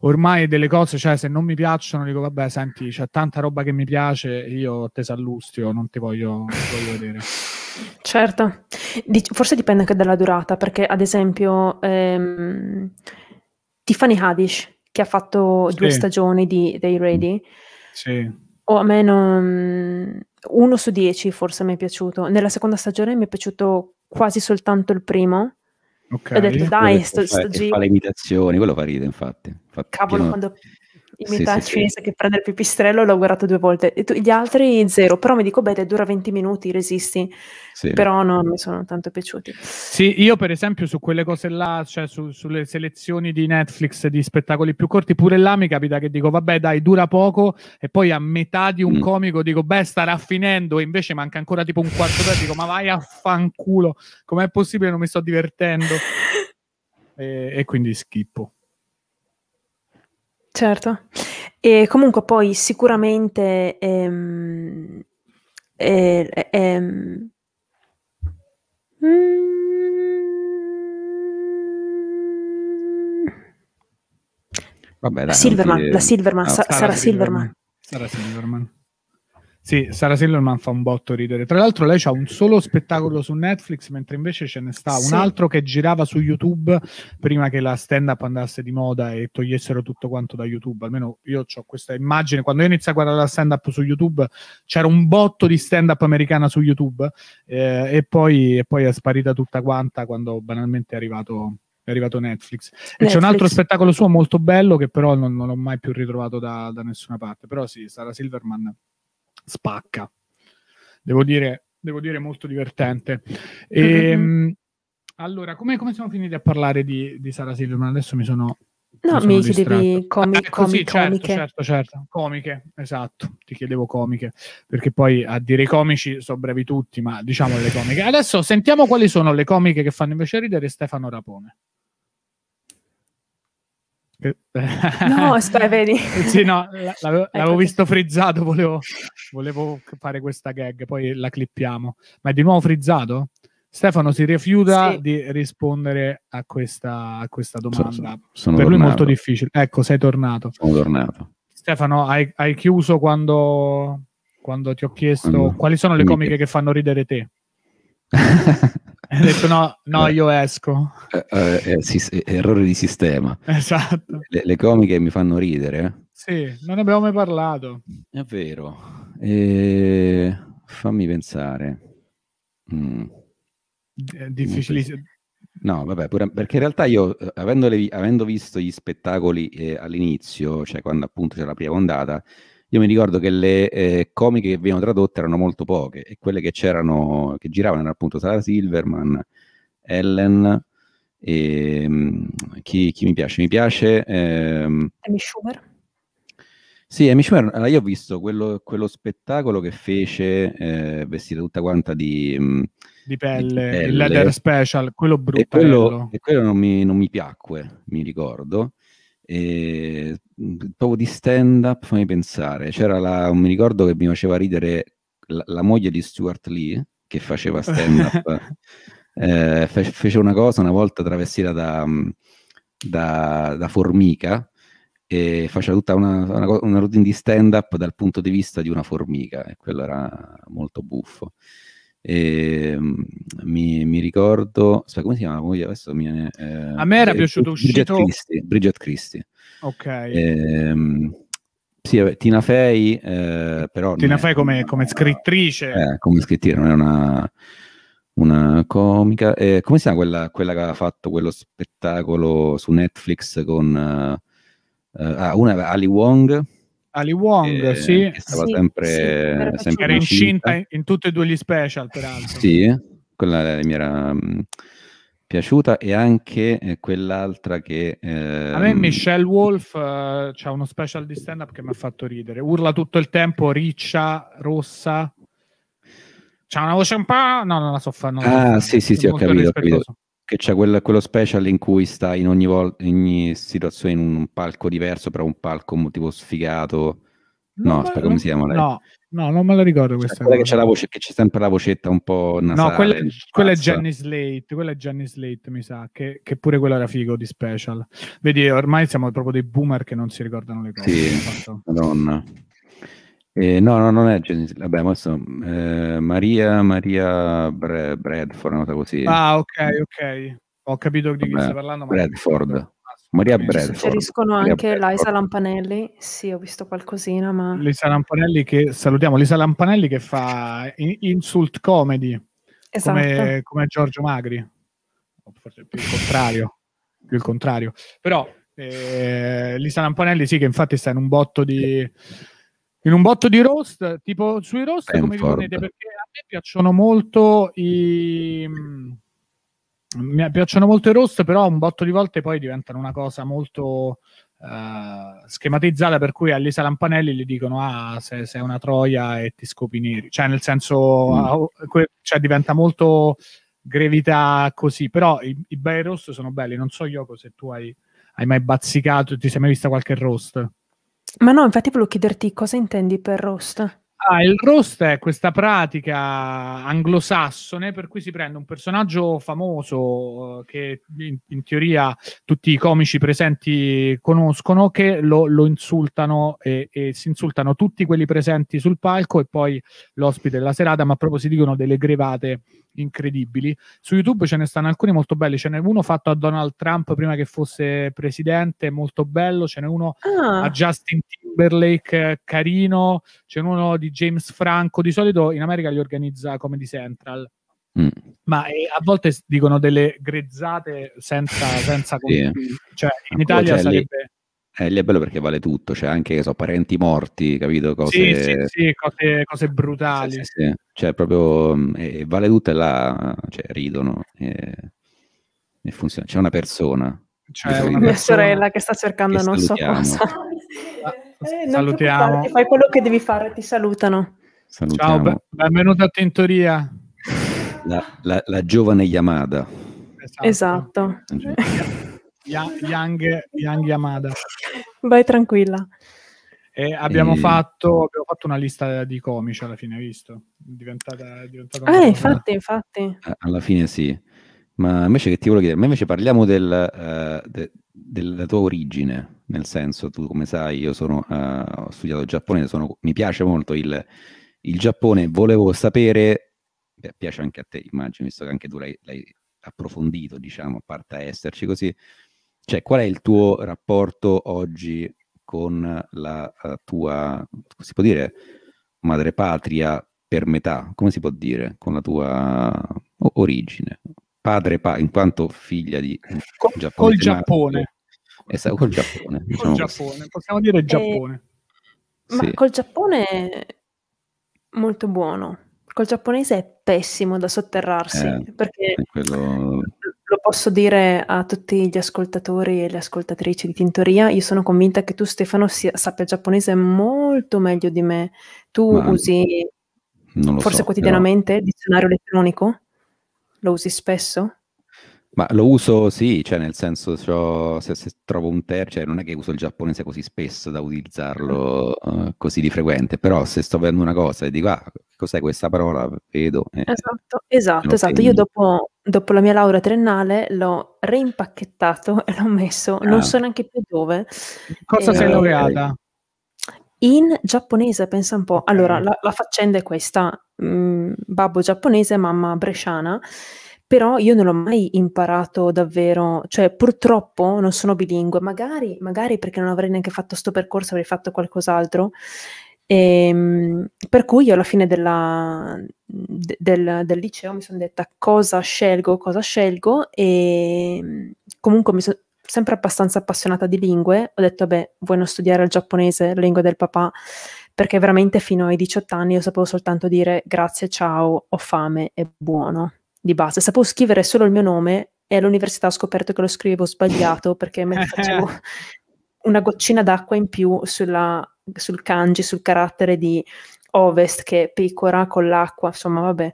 [SPEAKER 1] ormai delle cose, cioè se non mi piacciono dico vabbè senti, c'è tanta roba che mi piace, io te sallustio, non ti voglio, non ti voglio vedere.
[SPEAKER 2] Certo, forse dipende anche dalla durata, perché ad esempio ehm, Tiffany Haddish, che ha fatto sì. due stagioni di, dei Ready,
[SPEAKER 1] sì.
[SPEAKER 2] O a me non... Uno su dieci forse mi è piaciuto. Nella seconda stagione mi è piaciuto quasi soltanto il primo.
[SPEAKER 1] Ok.
[SPEAKER 2] Ho detto, dai, sto,
[SPEAKER 3] sto, sto fa le imitazioni, quello fa ridere, infatti. infatti
[SPEAKER 2] Cavolo, quando imita sì, il sì, che prende il pipistrello l'ho guardato due volte. E tu, gli altri zero. Però mi dico beh dura 20 minuti resisti. Sì. però non mi sono tanto piaciuti.
[SPEAKER 1] Sì io per esempio su quelle cose là cioè su, sulle selezioni di Netflix di spettacoli più corti pure là mi capita che dico vabbè dai dura poco. E poi a metà di un mm. comico dico beh starà finendo. E invece manca ancora tipo un quarto d'ora dico ma vai a fanculo. Com'è possibile? Non mi sto divertendo. E, e quindi schippo
[SPEAKER 2] Certo. E comunque poi sicuramente ehm, eh, ehm, mm,
[SPEAKER 3] Vabbè,
[SPEAKER 2] dai, Silverman, la Silverman, no, Sa- Sarah, Sarah Silverman.
[SPEAKER 1] Silverman. Sarah Silverman. Sì, Sara Silverman fa un botto ridere. Tra l'altro lei ha un solo spettacolo su Netflix, mentre invece ce ne sta sì. un altro che girava su YouTube prima che la stand-up andasse di moda e togliessero tutto quanto da YouTube. Almeno io ho questa immagine. Quando io iniziai a guardare la stand-up su YouTube c'era un botto di stand-up americana su YouTube eh, e, poi, e poi è sparita tutta quanta quando banalmente è arrivato è arrivato Netflix. Netflix. E c'è un altro spettacolo suo molto bello che però non, non l'ho mai più ritrovato da, da, nessuna parte. Però sì, Sara Silverman spacca. Devo dire, devo dire molto divertente. E, mm-hmm. allora, come, come, siamo finiti a parlare di, di Sara Silverman? Adesso mi sono...
[SPEAKER 2] No, mi, mi chiedevi comi- ah,
[SPEAKER 1] com- sì, certo, comiche. Certo, certo, comiche, esatto, ti chiedevo comiche, perché poi a dire i comici sono brevi tutti, ma diciamo le comiche. Adesso sentiamo quali sono le comiche che fanno invece ridere Stefano Rapone.
[SPEAKER 2] No, aspetta, vedi.
[SPEAKER 1] sì, no, l'avevo, l'avevo visto frizzato, volevo, volevo, fare questa gag, poi la clippiamo. Ma è di nuovo frizzato? Stefano si rifiuta sì. di rispondere a questa, a questa domanda. Sono, sono per tornato. lui è molto difficile. Ecco, sei tornato.
[SPEAKER 3] Sono tornato.
[SPEAKER 1] Stefano, hai, hai chiuso quando, quando, ti ho chiesto quando... quali sono le comiche che fanno ridere te? Hai detto no, no, io esco.
[SPEAKER 3] Eh, eh, eh, sì, errore di sistema.
[SPEAKER 1] Esatto.
[SPEAKER 3] Le, le, comiche mi fanno ridere.
[SPEAKER 1] Sì, non ne abbiamo mai parlato.
[SPEAKER 3] È vero. E... fammi pensare.
[SPEAKER 1] Mm. È difficilissimo.
[SPEAKER 3] No, vabbè, pure, perché in realtà io, eh, avendo visto gli spettacoli eh, all'inizio, cioè quando appunto c'era la prima ondata, io mi ricordo che le eh, comiche che venivano tradotte erano molto poche e quelle che c'erano, che giravano erano appunto Sara Silverman, Ellen, e, ehm, chi, chi, mi piace? Mi piace... Ehm...
[SPEAKER 2] Amy Schumer?
[SPEAKER 3] Sì, Amy Schumer, allora io ho visto quello, quello spettacolo che fece eh, vestita tutta quanta di...
[SPEAKER 1] Mm, di pelle, di pelle, il leather special, quello brutto.
[SPEAKER 3] E quello, e quello non, mi, non, mi, piacque, mi ricordo. E, mm, proprio di stand up, fammi pensare, c'era la, mi ricordo che mi faceva ridere la, la moglie di Stuart Lee che faceva stand up. eh, fe, fece una cosa una volta travestita da, mm, da, da formica e faceva tutta una, una, una routine di stand up dal punto di vista di una formica e quello era molto buffo. E, mm, mi, mi, ricordo, aspetta, come si chiama? Adesso mi viene,
[SPEAKER 1] eh, a me era eh, piaciuto
[SPEAKER 3] Bridget uscito Christie, Bridget Christie.
[SPEAKER 1] Ok.
[SPEAKER 3] Eh, sì, Tina Fey, eh, però...
[SPEAKER 1] Tina Fey come, come, scrittrice.
[SPEAKER 3] Eh, come scrittrice, non è una, una comica. Eh, come si chiama quella, quella, che ha fatto quello spettacolo su Netflix con... Uh, ah, una Ali Wong,
[SPEAKER 1] Ali Wong, che, sì.
[SPEAKER 3] Che stava sì, sempre, sì, sempre
[SPEAKER 1] era incinta in, in, tutti e due gli special, peraltro.
[SPEAKER 3] Sì, quella mi era mh, mm, piaciuta e anche eh, quell'altra che...
[SPEAKER 1] Eh, A me Michelle Wolf uh, c'ha uno special di stand-up che mi ha fatto ridere. Urla tutto il tempo, riccia, rossa. C'ha una voce un po'... No, non la so fare.
[SPEAKER 3] Ah, sì, sì, sì, ho capito, ho capito che c'è quel, quello special in cui sta in ogni, vol- in ogni situazione in un palco diverso, però un palco tipo sfigato. No, aspetta, come si chiama lei?
[SPEAKER 1] No, no, non me la ricordo questa
[SPEAKER 3] quella. Che c'è, la voce, che c'è sempre la vocetta un po' nasale.
[SPEAKER 1] No, quella, quella è Jenny Slate, quella è Jenny Slate, mi sa, che, che, pure quello era figo di special. Vedi, ormai siamo proprio dei boomer che non si ricordano le cose.
[SPEAKER 3] Sì, madonna. Eh, no, no, non è Genesis. Vabbè, adesso, eh, Maria, Maria Bre- Bradford, nota così.
[SPEAKER 1] Ah, ok, ok. Ho capito di chi stai parlando.
[SPEAKER 3] Bradford. Maria Bradford.
[SPEAKER 2] Suggeriscono anche Bradford. Lisa Lampanelli. Sì, ho visto qualcosina, ma...
[SPEAKER 1] Lisa Lampanelli che salutiamo. Lisa Lampanelli che fa insult comedy. Esatto. Come, come Giorgio Magri. Forse più il contrario. più il contrario. Però eh, Lisa Lampanelli sì che infatti sta in un botto di in un botto di roast, tipo sui roast Benford. come vi ponete? Perché a me piacciono molto i mi piacciono molto i roast, però un botto di volte poi diventano una cosa molto uh, schematizzata, per cui a Lisa Lampanelli gli dicono ah, sei, sei una troia e ti scopi neri. Cioè, nel senso, mm. que- cioè, diventa molto grevità così, però i, i bei roast sono belli. Non so, Yoko, se tu hai, hai mai bazzicato, ti sei mai vista qualche roast?
[SPEAKER 2] Ma no, infatti volevo chiederti cosa intendi per roast.
[SPEAKER 1] Ah, il roast è questa pratica anglosassone per cui si prende un personaggio famoso eh, che in, in teoria tutti i comici presenti conoscono, che lo, lo insultano e, e, si insultano tutti quelli presenti sul palco e poi l'ospite della serata, ma proprio si dicono delle grevate incredibili. Su YouTube ce ne stanno alcuni molto belli. Ce n'è uno fatto a Donald Trump prima che fosse presidente, molto bello. Ce n'è uno ah. a Justin Timberlake, carino. Ce n'è uno di James Franco. Di solito in America li organizza Comedy Central. Mm. Ma eh, a volte dicono delle grezzate senza, senza sì. cioè in Italia sarebbe
[SPEAKER 3] eh, lì è bello perché vale tutto, cioè anche so, parenti morti, capito? Cose,
[SPEAKER 1] sì, sì, sì, cose, cose brutali. Sì,
[SPEAKER 3] sì, Cioè, proprio eh, vale tutto e là cioè, ridono e, e funziona. C'è una persona.
[SPEAKER 2] C'è una mia sorella che sta cercando che non so cosa.
[SPEAKER 1] Eh, salutiamo.
[SPEAKER 2] Fai quello che devi fare, ti salutano.
[SPEAKER 3] Salutiamo.
[SPEAKER 1] Ciao, benvenuto a Tintoria.
[SPEAKER 3] La, la, la giovane Yamada.
[SPEAKER 2] Esatto. esatto.
[SPEAKER 1] Young, Young Yamada.
[SPEAKER 2] Vai tranquilla.
[SPEAKER 1] E abbiamo, e... Fatto, abbiamo, Fatto, una lista di comici alla fine, visto? Diventata, è diventata
[SPEAKER 2] eh, infatti, infatti.
[SPEAKER 3] Alla fine sì. Ma invece che ti volevo chiedere, ma invece parliamo del, uh, de, della tua origine, nel senso, tu come sai, io sono, uh, ho studiato giapponese, sono, mi piace molto il, il Giappone, volevo sapere, beh, piace anche a te, immagino, visto che anche tu l'hai, l'hai approfondito, diciamo, a parte esserci così, cioè, qual è il tuo rapporto oggi con la uh, tua, si può dire, madrepatria per metà, come si può dire, con la tua origine. Padre, pa- in quanto figlia di
[SPEAKER 1] Co- col Giappone.
[SPEAKER 3] Esatto, col Giappone.
[SPEAKER 1] Diciamo col Giappone, possiamo dire eh, Giappone.
[SPEAKER 2] Eh, ma col Giappone molto buono. Col giapponese è pessimo da sotterrarsi, eh, perché quello... lo posso dire a tutti gli ascoltatori e le ascoltatrici di Tintoria, io sono convinta che tu Stefano sia, sappia giapponese molto meglio di me. Tu ma usi forse so, quotidianamente però... dizionario elettronico? Lo usi spesso?
[SPEAKER 3] Ma lo uso sì, cioè nel senso cioè, se, se, trovo un termine, cioè non è che uso il giapponese così spesso da utilizzarlo uh, così di frequente, però se sto vedendo una cosa e dico ah, cos'è questa parola, vedo.
[SPEAKER 2] Eh, esatto, esatto, esatto. Io dopo, dopo, la mia laurea triennale l'ho reimpacchettato e l'ho messo, ah. non so neanche più dove.
[SPEAKER 1] Cosa e... sei laureata?
[SPEAKER 2] In giapponese, pensa un po'. Allora, la, la faccenda è questa, mm, babbo giapponese, mamma bresciana, però io non l'ho mai imparato davvero, cioè purtroppo non sono bilingue, magari, magari perché non avrei neanche fatto sto percorso, avrei fatto qualcos'altro. E, ehm, per cui io alla fine della, de, del, del, liceo mi sono detta cosa scelgo, cosa scelgo e comunque mi sono sempre abbastanza appassionata di lingue, ho detto vabbè vuoi non studiare il giapponese, la lingua del papà, perché veramente fino ai 18 anni io sapevo soltanto dire grazie, ciao, ho fame, è buono di base. Sapevo scrivere solo il mio nome e all'università ho scoperto che lo scrivevo sbagliato perché ne facevo una goccina d'acqua in più sulla, sul kanji, sul carattere di ovest che è pecora con l'acqua, insomma vabbè.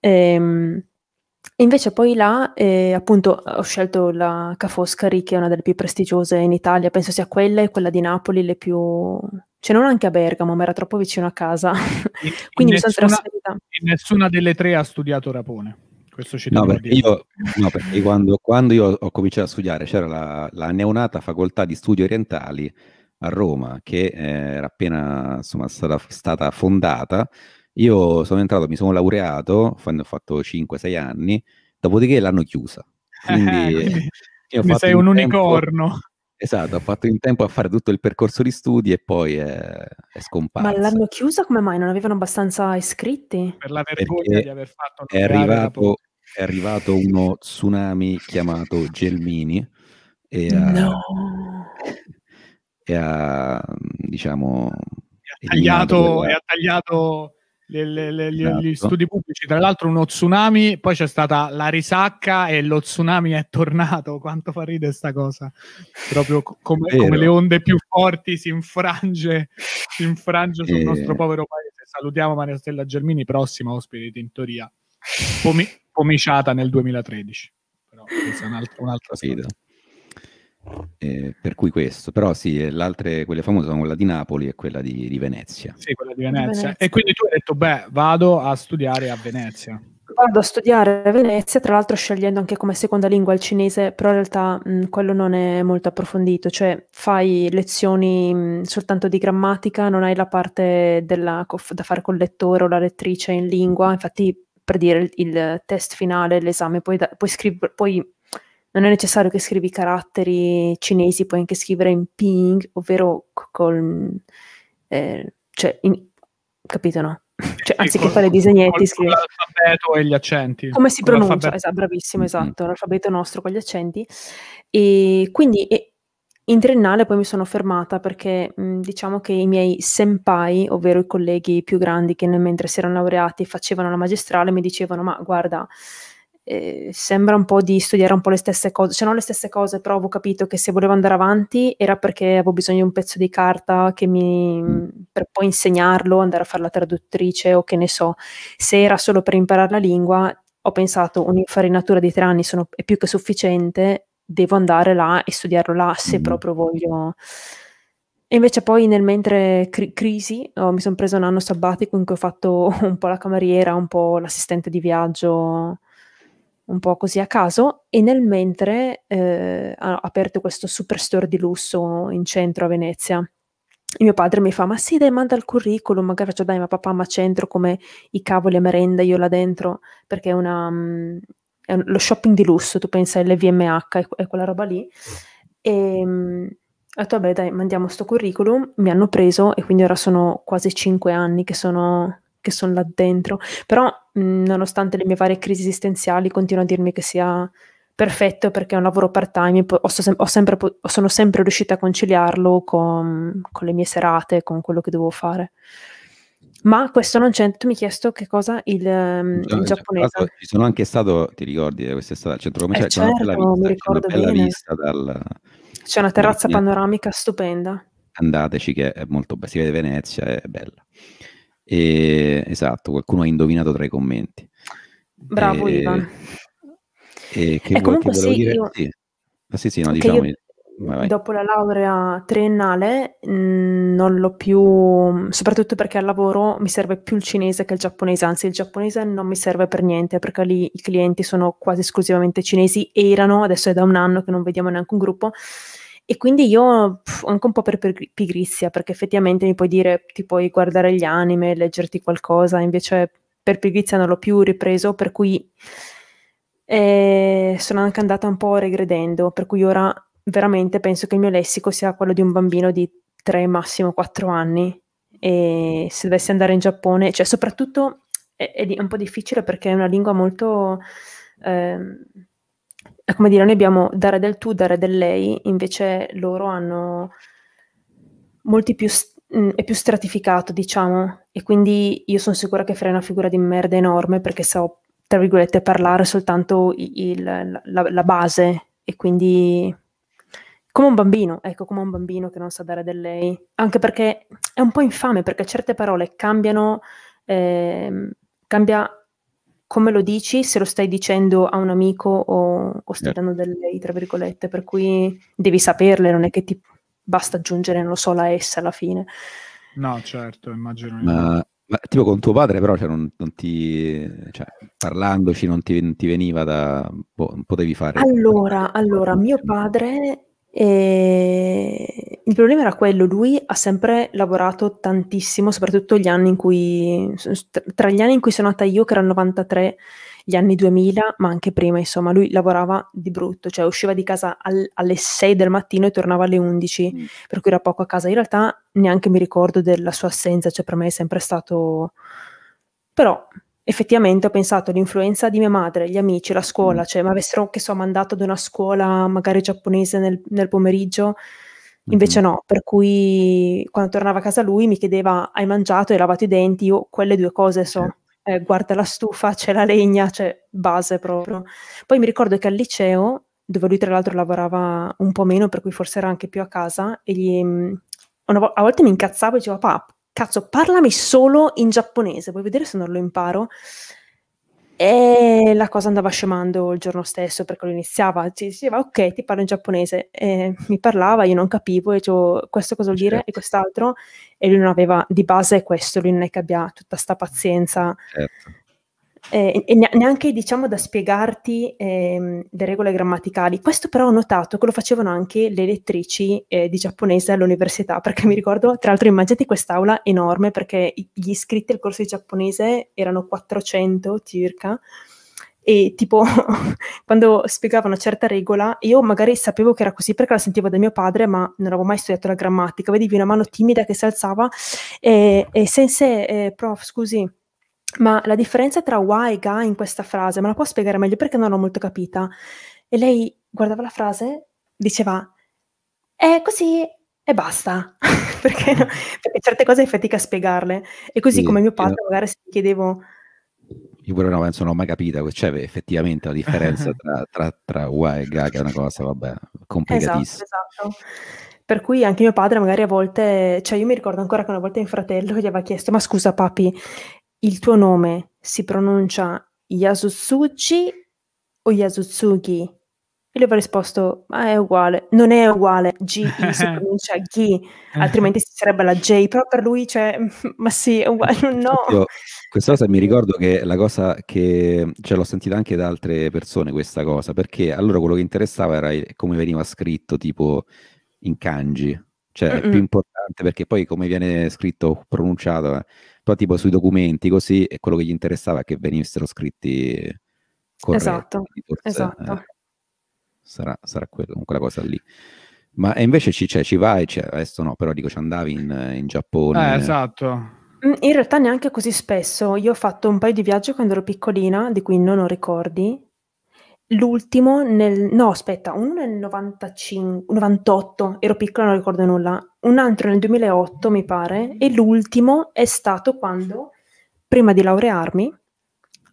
[SPEAKER 2] Ehm, invece poi là, eh, appunto, ho scelto la Ca' Foscari, che è una delle più prestigiose in Italia, penso sia quella e quella di Napoli le più ce n'erano anche a Bergamo, ma era troppo vicino a casa.
[SPEAKER 1] In, Quindi in mi sono trasferita. Nessuna delle tre ha studiato Rapone. Questo ci
[SPEAKER 3] no, perché io, no, perché quando, quando, io ho cominciato a studiare c'era la, la, neonata facoltà di studi orientali a Roma che eh, era appena insomma, stata, stata fondata. Io sono entrato, mi sono laureato, quando ho fatto 5-6 anni, dopodiché l'hanno chiusa. Quindi,
[SPEAKER 1] quindi, quindi sei un tempo, unicorno.
[SPEAKER 3] Esatto, ha fatto in tempo a fare tutto il percorso di studi e poi è, è scomparsa.
[SPEAKER 2] Ma l'hanno chiusa come mai? Non avevano abbastanza iscritti?
[SPEAKER 1] Per la vergogna Perché di aver fatto
[SPEAKER 3] è arrivato, è arrivato uno tsunami chiamato Gelmini e ha,
[SPEAKER 2] no.
[SPEAKER 3] e ha diciamo
[SPEAKER 1] e ha tagliato, e ha tagliato le, le, esatto. gli studi pubblici. Tra l'altro, uno tsunami, poi c'è stata la risacca e lo tsunami è tornato. Quanto fa ridere sta cosa? Proprio come, come le onde più forti si infrange, si infrange sul e... nostro povero paese. Salutiamo Maria Stella Germini, prossima ospite di Tintoria, pomi- pomiciata nel 2013. Però questa è un'altra, un'altra storia.
[SPEAKER 3] Eh, per cui questo, però sì, le altre, quelle famose sono quella di Napoli e quella di, di Venezia.
[SPEAKER 1] Sì, quella di Venezia. Venezia. E quindi tu hai detto, beh, vado a studiare a Venezia.
[SPEAKER 2] Vado a studiare a Venezia, tra l'altro scegliendo anche come seconda lingua il cinese, però in realtà mh, quello non è molto approfondito, cioè fai lezioni mh, soltanto di grammatica, non hai la parte della, da fare col lettore o la lettrice in lingua, infatti per dire il, il test finale, l'esame, puoi, da, puoi, scrivere, puoi non è necessario che scrivi caratteri cinesi, puoi anche scrivere in ping, ovvero con... Eh, cioè, in, capito no? Cioè, anziché fare disegnetti, scrivi...
[SPEAKER 1] l'alfabeto e gli accenti.
[SPEAKER 2] Come si pronuncia? Esatto, bravissimo, mm-hmm. esatto, mm-hmm. l'alfabeto nostro con gli accenti. E quindi e, in triennale poi mi sono fermata perché mh, diciamo che i miei senpai, ovvero i colleghi più grandi che mentre si erano laureati facevano la magistrale, mi dicevano ma guarda eh, sembra un po' di studiare un po' le stesse cose, cioè non le stesse cose, però avevo capito che se volevo andare avanti era perché avevo bisogno di un pezzo di carta mi, per poi insegnarlo, andare a fare la traduttrice o che ne so. Se era solo per imparare la lingua, ho pensato un'infarinatura di tre anni sono, è più che sufficiente, devo andare là e studiarlo là se proprio voglio. E invece poi nel mentre cri- crisi oh, mi sono preso un anno sabbatico in cui ho fatto un po' la cameriera, un po' l'assistente di viaggio un po' così a caso e nel mentre eh, ha aperto questo superstore di lusso in centro a Venezia. E mio padre mi fa, ma sì dai manda il curriculum, magari faccio dai ma papà ma centro come i cavoli a merenda io là dentro, perché è, una, um, è un, lo shopping di lusso, tu pensi all'VMH e, e quella roba lì. E um, ho detto vabbè dai mandiamo sto curriculum, mi hanno preso e quindi ora sono quasi cinque anni che sono che sono là dentro. Però, mh, nonostante le mie varie crisi esistenziali, continuo a dirmi che sia perfetto perché è un lavoro part-time, ho, ho sempre, sono sempre riuscita a conciliarlo con, con le mie serate, con quello che devo fare. Ma questo non c'è, tu mi hai chiesto che cosa il, um, il giapponese.
[SPEAKER 3] Caso, ci sono anche stato, ti ricordi, quest'estate al centro commerciale,
[SPEAKER 2] eh certo,
[SPEAKER 3] c'è una
[SPEAKER 2] bella vista,
[SPEAKER 3] una bella vista dal,
[SPEAKER 2] C'è una terrazza panoramica stupenda.
[SPEAKER 3] Andateci che è molto bella, si vede Venezia, è bella. E, esatto, qualcuno ha indovinato tra i commenti.
[SPEAKER 2] Bravo e, Ivan.
[SPEAKER 3] E che, e comunque che sì, dire? Io... Sì. Ah, sì, sì, no, diciamo... Io
[SPEAKER 2] Vai, vai. Dopo la laurea triennale mh, mm, non l'ho più, soprattutto perché al lavoro mi serve più il cinese che il giapponese, anzi il giapponese non mi serve per niente perché lì i clienti sono quasi esclusivamente cinesi, erano, adesso è da un anno che non vediamo neanche un gruppo e quindi io pff, anche un po' per pigrizia perché effettivamente mi puoi dire ti puoi guardare gli anime, leggerti qualcosa, invece per pigrizia non l'ho più ripreso per cui eh, sono anche andata un po' regredendo, per cui ora veramente penso che il mio lessico sia quello di un bambino di 3, massimo 4 anni. E se dovessi andare in Giappone, cioè soprattutto è, è un po' difficile perché è una lingua molto... Eh, come dire, noi abbiamo dare del tu, dare del lei, invece loro hanno molti più, mh, è più stratificato, diciamo, e quindi io sono sicura che farei una figura di merda enorme perché so, tra virgolette, parlare soltanto il, la, la, base. E quindi come un bambino, ecco, come un bambino che non sa dare del lei, anche perché è un po' infame perché certe parole cambiano, eh, cambia come lo dici, se lo stai dicendo a un amico o, o stai yeah. dando del lei, tra virgolette, per cui devi saperle, non è che ti basta aggiungere, non lo so, la S alla fine.
[SPEAKER 1] No, certo, immagino.
[SPEAKER 3] Ma, ma tipo con tuo padre però, cioè, non, non ti, cioè, parlandoci non ti, non ti veniva da... Boh, potevi fare...
[SPEAKER 2] Allora, allora, mio padre e il problema era quello, lui ha sempre lavorato tantissimo, soprattutto gli anni in cui, tra gli anni in cui sono nata io, che era il 93, gli anni 2000, ma anche prima, insomma, lui lavorava di brutto, cioè usciva di casa al, alle 6 del mattino e tornava alle 11, mm. per cui era poco a casa. In realtà neanche mi ricordo della sua assenza, cioè per me è sempre stato... Però effettivamente ho pensato all'influenza di mia madre, gli amici, la scuola, mm. cioè mi avessero, che so, mandato ad una scuola magari giapponese nel, nel pomeriggio, invece mm-hmm. no, per cui quando tornava a casa lui mi chiedeva hai mangiato, hai lavato i denti, io quelle due cose so. Eh, guarda la stufa, c'è la legna, c'è base proprio. Poi mi ricordo che al liceo, dove lui tra l'altro lavorava un po' meno, per cui forse era anche più a casa, e gli, mm, vo- a volte mi incazzavo e dicevo, papà, cazzo, parlami solo in giapponese, vuoi vedere se non lo imparo? E la cosa andava scemando il giorno stesso perché lo iniziava, ci diceva ok ti parlo in giapponese, e mi parlava, io non capivo e dicevo questo cosa vuol dire? Certo. e quest'altro. E lui non aveva di base questo, lui non è che abbia tutta sta pazienza certo eh, e neanche diciamo da spiegarti eh, le regole grammaticali. Questo però ho notato che lo facevano anche le lettrici eh, di giapponese all'università, perché mi ricordo, tra l'altro immaginati quest'aula enorme, perché gli iscritti al corso di giapponese erano 400 circa, e tipo quando spiegavano certa regola, io magari sapevo che era così perché la sentivo da mio padre, ma non avevo mai studiato la grammatica, vedevi una mano timida che si alzava e, e sensei, eh, prof, scusi, ma la differenza tra wa e ga in questa frase me la può spiegare meglio perché non l'ho molto capita? E lei guardava la frase, diceva, è così e basta, perché, no? perché, certe cose hai fatica a spiegarle. E così sì, come mio padre, io... magari se mi chiedevo...
[SPEAKER 3] Io pure no, penso non ho mai capito, c'è effettivamente la differenza tra, tra, tra wa e ga, che è una cosa, vabbè, complicatissima.
[SPEAKER 2] Esatto, esatto. Per cui anche mio padre magari a volte, cioè io mi ricordo ancora che una volta mio fratello gli aveva chiesto, ma scusa papi, il tuo nome si pronuncia Yasutsugi o Yasutsugi? E lui aveva risposto, ma è uguale, non è uguale, G si pronuncia G, altrimenti sarebbe la J, però per lui c'è, ma sì, è uguale, no.
[SPEAKER 3] Io, questa cosa mi ricordo che la cosa che, cioè l'ho sentita anche da altre persone questa cosa, perché allora quello che interessava era come veniva scritto tipo in kanji, cioè Mm-mm. è più importante perché poi come viene scritto, pronunciato, eh, però tipo sui documenti così, e quello che gli interessava è che venissero scritti corretti.
[SPEAKER 2] Esatto, forse, esatto. Eh,
[SPEAKER 3] sarà, sarà quello, quella cosa lì. Ma invece ci, cioè, ci vai, cioè, adesso no, però dico ci andavi in, in Giappone.
[SPEAKER 1] Eh, esatto.
[SPEAKER 2] Mm, in realtà neanche così spesso. Io ho fatto un paio di viaggi quando ero piccolina, di cui non ho ricordi. L'ultimo nel no aspetta, uno nel 95 98, ero piccola, non ricordo nulla. Un altro nel 2008 mi pare e l'ultimo è stato quando, prima di laurearmi,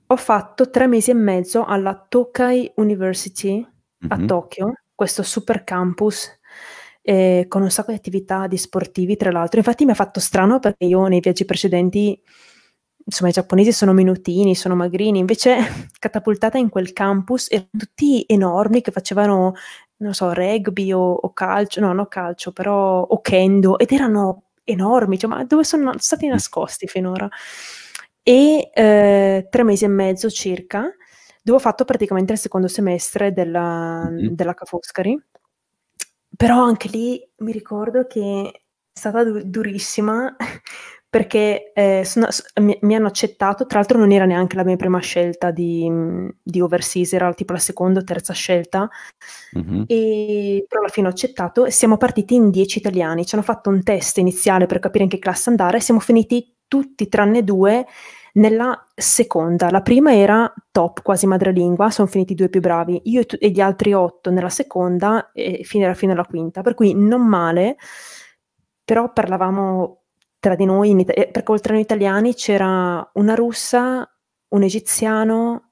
[SPEAKER 2] ho fatto tre mesi e mezzo alla Tokai University a
[SPEAKER 3] Mhm.
[SPEAKER 2] Tokyo, questo super campus eh, con un sacco di attività di sportivi, tra l'altro. Infatti mi ha fatto strano perché io nei viaggi precedenti, insomma, i giapponesi sono minutini, sono magrini, invece catapultata in quel campus erano tutti enormi che facevano, non so, rugby o, o calcio, no, no calcio, però o kendo, ed erano enormi, cioè, ma dove sono stati nascosti finora? E eh, tre mesi e mezzo circa, dove ho fatto praticamente il secondo semestre della,
[SPEAKER 3] Mhm.
[SPEAKER 2] della Ca' Foscari. Però anche lì mi ricordo che è stata du- durissima perché eh, sono- mi, mi hanno accettato, tra l'altro non era neanche la mia prima scelta di, di overseas, era tipo la seconda o terza scelta,
[SPEAKER 3] Mhm.
[SPEAKER 2] e però alla fine ho accettato e siamo partiti in 10 italiani, ci hanno fatto un test iniziale per capire in che classe andare e siamo finiti tutti tranne due nella seconda. La prima era top, quasi madrelingua, sono finiti i due più bravi, io e, tu- e gli altri otto nella seconda e fino alla fine alla quinta, per cui non male, però parlavamo tra di noi, ita- eh, perché oltre a noi italiani c'era una russa, un egiziano,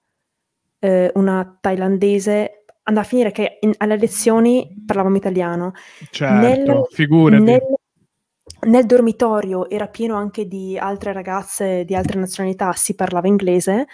[SPEAKER 2] eh, una thailandese, andava a finire che in- alle lezioni parlavamo italiano.
[SPEAKER 1] Certo,
[SPEAKER 2] Nel- nel, nel dormitorio era pieno anche di altre ragazze di altre nazionalità, si parlava inglese,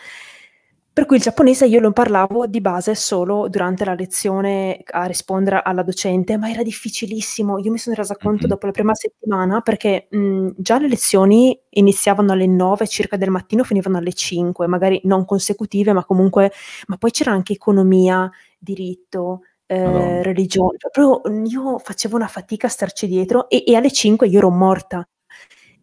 [SPEAKER 2] per cui il giapponese io lo parlavo di base solo durante la lezione a rispondere alla docente, ma era difficilissimo. Io mi sono resa conto
[SPEAKER 3] Mhm.
[SPEAKER 2] dopo la prima settimana perché mh, già le lezioni iniziavano alle 9 circa del mattino, finivano alle 5, magari non consecutive, ma comunque, ma poi c'era anche economia, diritto, eh, religione, proprio io facevo una fatica a starci dietro e, e alle 5 io ero morta.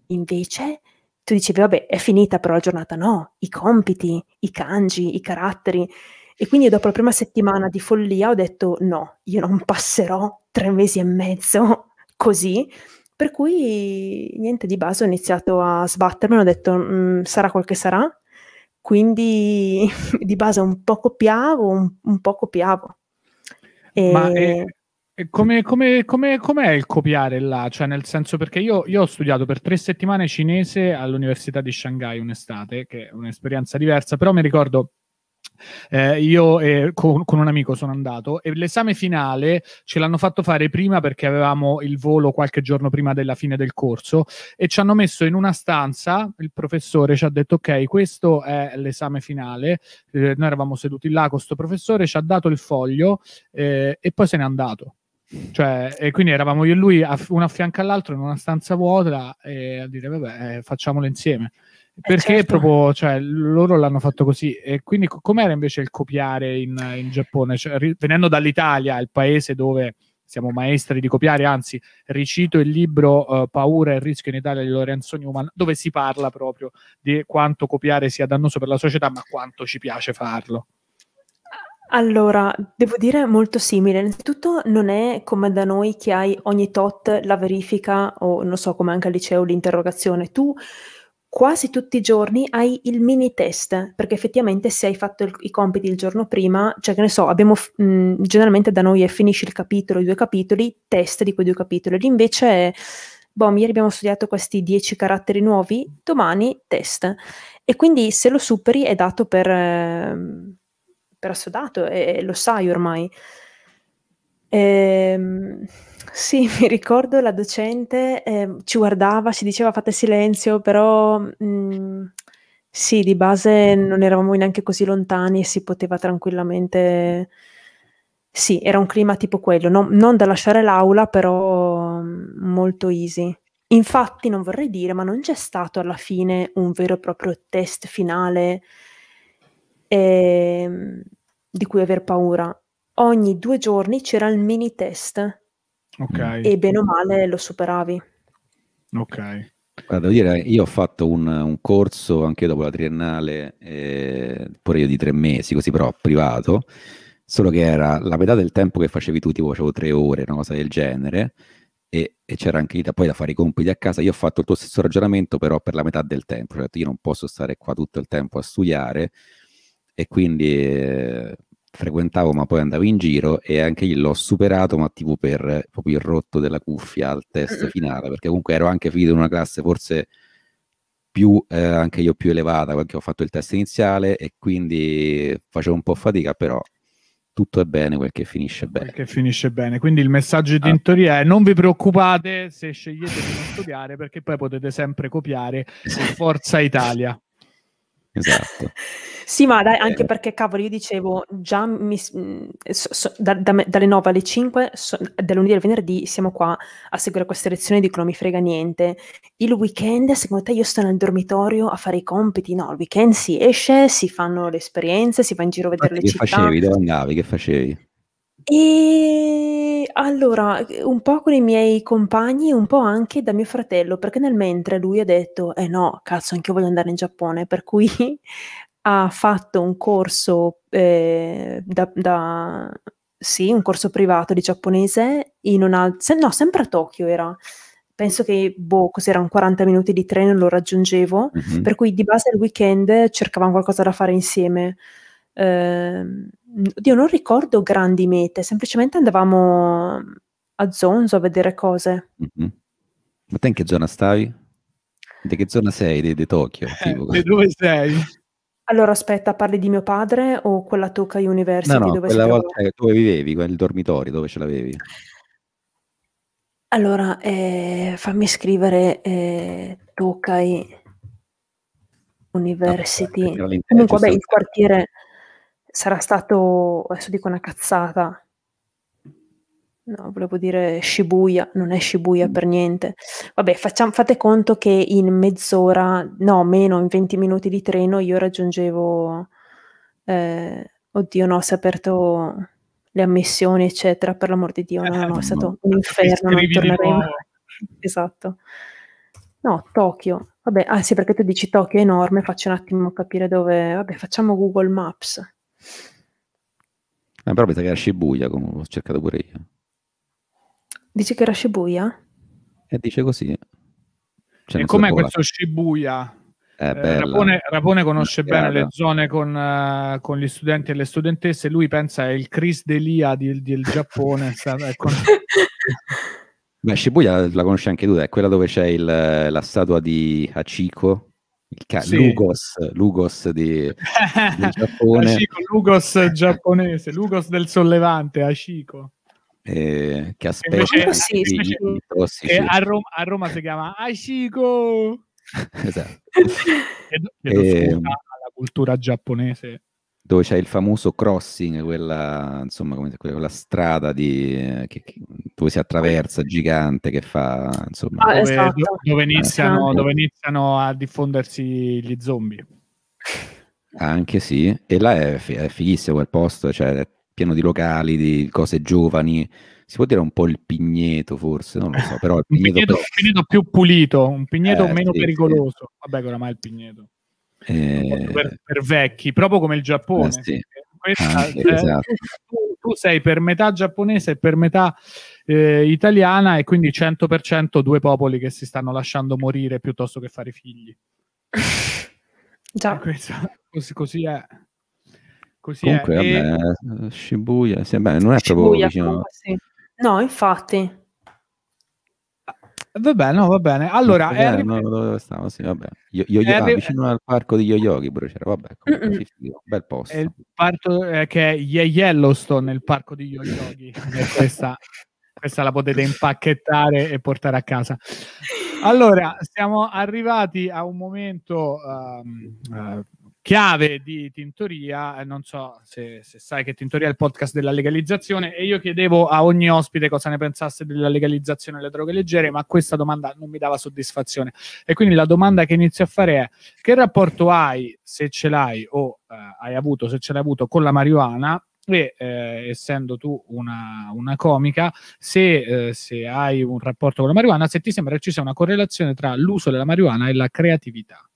[SPEAKER 2] Invece tu dicevi, vabbè, è finita però la giornata. No, i compiti, i kanji, i caratteri. E quindi dopo la prima settimana di follia ho detto, no, io non passerò tre mesi e mezzo così. Per cui niente, di base ho iniziato a sbattermi, ho detto, "Mm, sarà quel che sarà. Quindi di base un po' copiavo, un, un po' copiavo.
[SPEAKER 1] Ma
[SPEAKER 2] E-
[SPEAKER 1] è, è come, come, come, com'è il copiare là? Cioè, nel senso, perché io, io ho studiato per tre settimane cinese all'Università di Shanghai un'estate, che è un'esperienza diversa, però mi ricordo. eh, io eh, con, con un amico sono andato e l'esame finale ce l'hanno fatto fare prima perché avevamo il volo qualche giorno prima della fine del corso e ci hanno messo in una stanza, il professore ci ha detto ok, questo è l'esame finale, eh, noi eravamo seduti là, questo professore ci ha dato il foglio eh, e poi se n'è andato. Cioè, e quindi eravamo io e lui aff- uno a fianco all'altro in una stanza vuota e a dire vabbè, eh, facciamolo insieme. Perché
[SPEAKER 2] certo.
[SPEAKER 1] proprio, cioè, loro l'hanno fatto così. E quindi co- com'era invece il copiare in, in Giappone? Cioè, ri- venendo dall'Italia, il paese dove siamo maestri di copiare, anzi, ricito il libro eh, Paura e rischio in Italia di Lorenzo Newman, dove si parla proprio di quanto copiare sia dannoso per la società, ma quanto ci piace farlo.
[SPEAKER 2] Allora, devo dire molto simile. Innanzitutto non è come da noi che hai ogni tot la verifica o non so come anche al liceo l'interrogazione. Tu quasi tutti i giorni hai il mini test, perché effettivamente se hai fatto il- i compiti il giorno prima, cioè che ne so, abbiamo mh, generalmente da noi è finisci il capitolo, i due capitoli, test di quei due capitoli. Lì invece è, boh, ieri abbiamo studiato questi 10 caratteri nuovi, domani test. E quindi se lo superi è dato per, ehm, per assodato e, e lo sai ormai. Ehm, sì, mi ricordo la docente ehm, ci guardava, ci diceva fate silenzio, però mm, sì, di base non eravamo neanche così lontani e si poteva tranquillamente... Sì, era un clima tipo quello, non, non da lasciare l'aula, però mm, molto easy. Infatti, non vorrei dire, ma non c'è stato alla fine un vero e proprio test finale ehm, di cui aver paura. Ogni due giorni c'era il mini test
[SPEAKER 1] Ok,
[SPEAKER 2] e bene o male lo superavi.
[SPEAKER 1] ok.
[SPEAKER 3] Guarda, devo dire, io ho fatto un, un corso anche dopo la triennale, eh, pure io di tre mesi, così però privato, solo che era la metà del tempo che facevi tu, tipo facevo tre ore, una cosa del genere, e, e, c'era anche lì poi da fare i compiti a casa. Io ho fatto il tuo stesso ragionamento, però per la metà del tempo, cioè io non posso stare qua tutto il tempo a studiare e quindi eh, frequentavo ma poi andavo in giro e anche lì l'ho superato ma tipo per proprio il rotto della cuffia al test finale perché comunque ero anche finito in una classe forse più eh, anche io più elevata perché ho fatto il test iniziale e quindi facevo un po' fatica però tutto è bene quel che finisce bene.
[SPEAKER 1] Quel che finisce bene. Quindi il messaggio di tintoria è non vi preoccupate se scegliete di non studiare perché poi potete sempre copiare Forza Italia.
[SPEAKER 3] Esatto.
[SPEAKER 2] Sì, ma dai, anche eh. perché, cavolo, io dicevo, già mi, mm, so, so, da, da, dalle 9 alle 5, so, da lunedì al venerdì, siamo qua a seguire queste lezioni, dico non mi frega niente. Il weekend, secondo te, io sto nel dormitorio a fare i compiti? No, il weekend si esce, si fanno le esperienze, si va in giro a vedere
[SPEAKER 3] Infatti,
[SPEAKER 2] le
[SPEAKER 3] che
[SPEAKER 2] città.
[SPEAKER 3] facevi? Dove andavi? Che facevi?
[SPEAKER 2] E allora, un po' con i miei compagni, un po' anche da mio fratello, perché nel mentre lui ha detto: "Eh no, cazzo, anch'io voglio andare in Giappone", per cui ha fatto un corso eh, da, da, sì, un corso privato di giapponese in un altro, no, sempre a Tokyo era. Penso che, boh, cos'erano 40 minuti di treno, lo raggiungevo, mm-hmm. per cui di base al weekend cercavamo qualcosa da fare insieme. Eh, io non ricordo grandi mete, semplicemente andavamo a Zonzo a vedere cose.
[SPEAKER 3] Mm-hmm. Ma te in che zona stavi? Di che zona sei di, di Tokyo?
[SPEAKER 1] Eh, dove sei?
[SPEAKER 2] Allora aspetta, parli di mio padre o quella Tokai University
[SPEAKER 3] no, no,
[SPEAKER 2] dove
[SPEAKER 3] quella volta eh, dove vivevi, quel dormitorio, dove ce l'avevi?
[SPEAKER 2] Allora, eh, fammi scrivere eh, Tokai University. No, Comunque, vabbè, il quartiere sarà stato, adesso dico una cazzata, No, volevo dire Shibuya, non è Shibuya per niente. Vabbè, facciam fate conto che in mezz'ora, no, meno, in 20 minuti di treno io raggiungevo ehm, oddio no, si è aperto le ammissioni, eccetera, per l'amor di Dio, no, no, no, è stato un inferno, non tornerei mai. Esatto. No, Tokyo. Vabbè, ah sì, perché tu dici Tokyo è enorme, faccio un attimo capire dove vabbè, facciamo Google Maps.
[SPEAKER 3] Eh, però pensa che era Shibuya, come ho cercato pure io.
[SPEAKER 2] Dici che era Shibuya?
[SPEAKER 3] E dice così.
[SPEAKER 1] Cioè, e com'è questo Shibuya? Eh, Rapone, Rapone, conosce bene le zone con, uh, con, gli studenti e le studentesse. Lui pensa è il Chris Delia di, del Giappone. con...
[SPEAKER 3] Beh, Shibuya la conosci anche tu, è quella dove c'è il, la statua di Hachiko, ca- sì. Lugos, Lugos di, di Giappone.
[SPEAKER 1] Hachiko, Lugos giapponese, Lugos del sollevante, Hachiko
[SPEAKER 3] eh, che aspetta invece,
[SPEAKER 1] sì, e a, Roma, a, Roma, si chiama Ashiko
[SPEAKER 3] esatto.
[SPEAKER 1] Chiedo, chiedo e, ehm, alla cultura giapponese
[SPEAKER 3] dove c'è il famoso crossing quella insomma come, quella strada di, che, che, dove si attraversa gigante che fa insomma
[SPEAKER 1] ah, dove, esatto. dove, iniziano, dove iniziano a diffondersi gli zombie
[SPEAKER 3] anche sì e là è, è fighissimo quel posto cioè pieno di locali, di cose giovani. Si può dire un po' il pigneto, forse, non lo so, però il
[SPEAKER 1] pigneto, pigneto, però... pigneto più pulito, un pigneto eh, meno sì, pericoloso. Sì. Vabbè, che oramai il pigneto. Eh... Per, per, vecchi, proprio come il Giappone. Eh, sì. Questa, ah, eh, esatto. tu, tu, sei per metà giapponese e per metà eh, italiana e quindi 100% due popoli che si stanno lasciando morire piuttosto che fare figli.
[SPEAKER 2] Già.
[SPEAKER 1] Questa, così, così è. Così
[SPEAKER 3] Comunque,
[SPEAKER 1] è.
[SPEAKER 3] vabbè, Shibuya, sì, beh, non è Shibuya, proprio vicino.
[SPEAKER 2] Sì. No, infatti.
[SPEAKER 1] Vabbè, no, va bene. Allora,
[SPEAKER 3] è arri- no, dove stavo? Sì, vabbè. Io, io, io arri- ah, vicino al parco di Yoyogi pure c'era, vabbè, comunque, bel posto.
[SPEAKER 1] È il parco eh, che è Yellowstone, nel parco di Yoyogi. questa, questa la potete impacchettare e portare a casa. Allora, siamo arrivati a un momento um, uh, chiave di Tintoria, non so se, se, sai che Tintoria è il podcast della legalizzazione e io chiedevo a ogni ospite cosa ne pensasse della legalizzazione delle droghe leggere, ma questa domanda non mi dava soddisfazione. E quindi la domanda che inizio a fare è che rapporto hai, se ce l'hai o eh, hai avuto, se ce l'hai avuto con la marijuana e eh, essendo tu una, una comica, se, eh, se hai un rapporto con la marijuana, se ti sembra che ci sia una correlazione tra l'uso della marijuana e la creatività.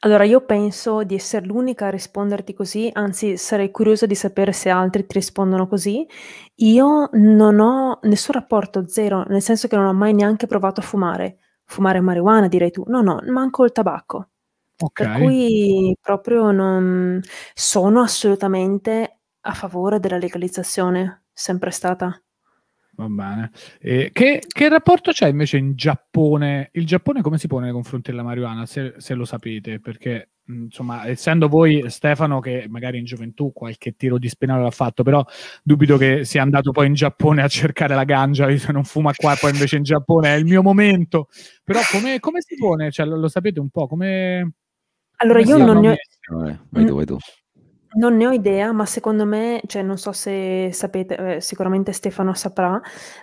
[SPEAKER 2] Allora, io penso di essere l'unica a risponderti così, anzi sarei curiosa di sapere se altri ti rispondono così. Io non ho nessun rapporto, zero, nel senso che non ho mai neanche provato a fumare. Fumare marijuana, direi tu. No, no, manco il tabacco. Per cui proprio non sono assolutamente a favore della legalizzazione, sempre stata.
[SPEAKER 1] Va bene. E che, che, rapporto c'è invece in Giappone? Il Giappone come si pone nei confronti della marijuana, se, se lo sapete? Perché, insomma, essendo voi, Stefano, che magari in gioventù qualche tiro di spinale l'ha fatto, però dubito che sia andato poi in Giappone a cercare la ganja, se non fuma qua, poi invece in Giappone è il mio momento. Però come, come si pone? Cioè, lo, lo, sapete un po'? Come...
[SPEAKER 2] Allora, come io non ne ho...
[SPEAKER 3] Vai tu, vai tu.
[SPEAKER 2] Non ne ho idea, ma secondo me, cioè non so se sapete, eh, sicuramente Stefano saprà,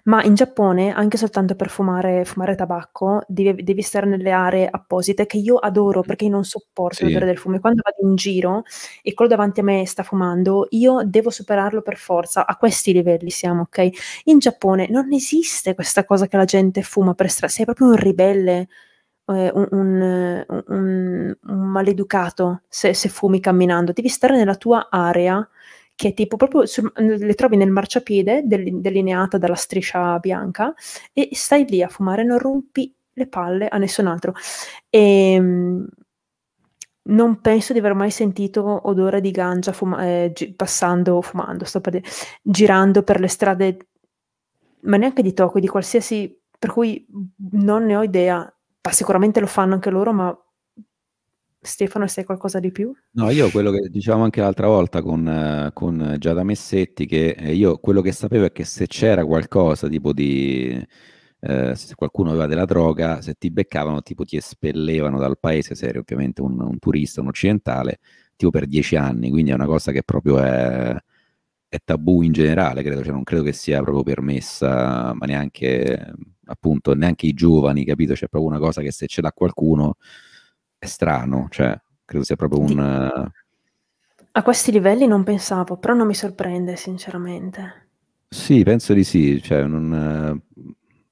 [SPEAKER 2] ma in Giappone anche soltanto per fumare, fumare tabacco devi, devi stare nelle aree apposite che io adoro perché io non sopporto sì. l'odore del fumo. E quando vado in giro e quello davanti a me sta fumando, io devo superarlo per forza. A questi livelli siamo, ok? In Giappone non esiste questa cosa che la gente fuma per strada, sei proprio un ribelle eh, un, un, un, maleducato se, se, fumi camminando, devi stare nella tua area che tipo proprio sul, le trovi nel marciapiede del, delineata dalla striscia bianca e stai lì a fumare, non rompi le palle a nessun altro. E, ehm, non penso di aver mai sentito odore di ganja fuma- eh, gi- passando, fumando, sto per dire, girando per le strade, ma neanche di Tokyo, di qualsiasi, per cui non ne ho idea sicuramente lo fanno anche loro, ma Stefano, sai qualcosa di più?
[SPEAKER 3] No, io quello che dicevamo anche l'altra volta con, con Giada Messetti, che eh, io quello che sapevo è che se c'era qualcosa tipo di... Eh, se qualcuno aveva della droga, se ti beccavano, tipo ti espellevano dal paese, se eri ovviamente un, un turista, un occidentale, tipo per dieci anni, quindi è una cosa che proprio è, è tabù in generale, credo, cioè non credo che sia proprio permessa, ma neanche appunto neanche i giovani, capito? C'è proprio una cosa che se ce l'ha qualcuno è strano, cioè credo sia proprio un...
[SPEAKER 2] A questi livelli non pensavo, però non mi sorprende sinceramente.
[SPEAKER 3] Sì, penso di sì, cioè non,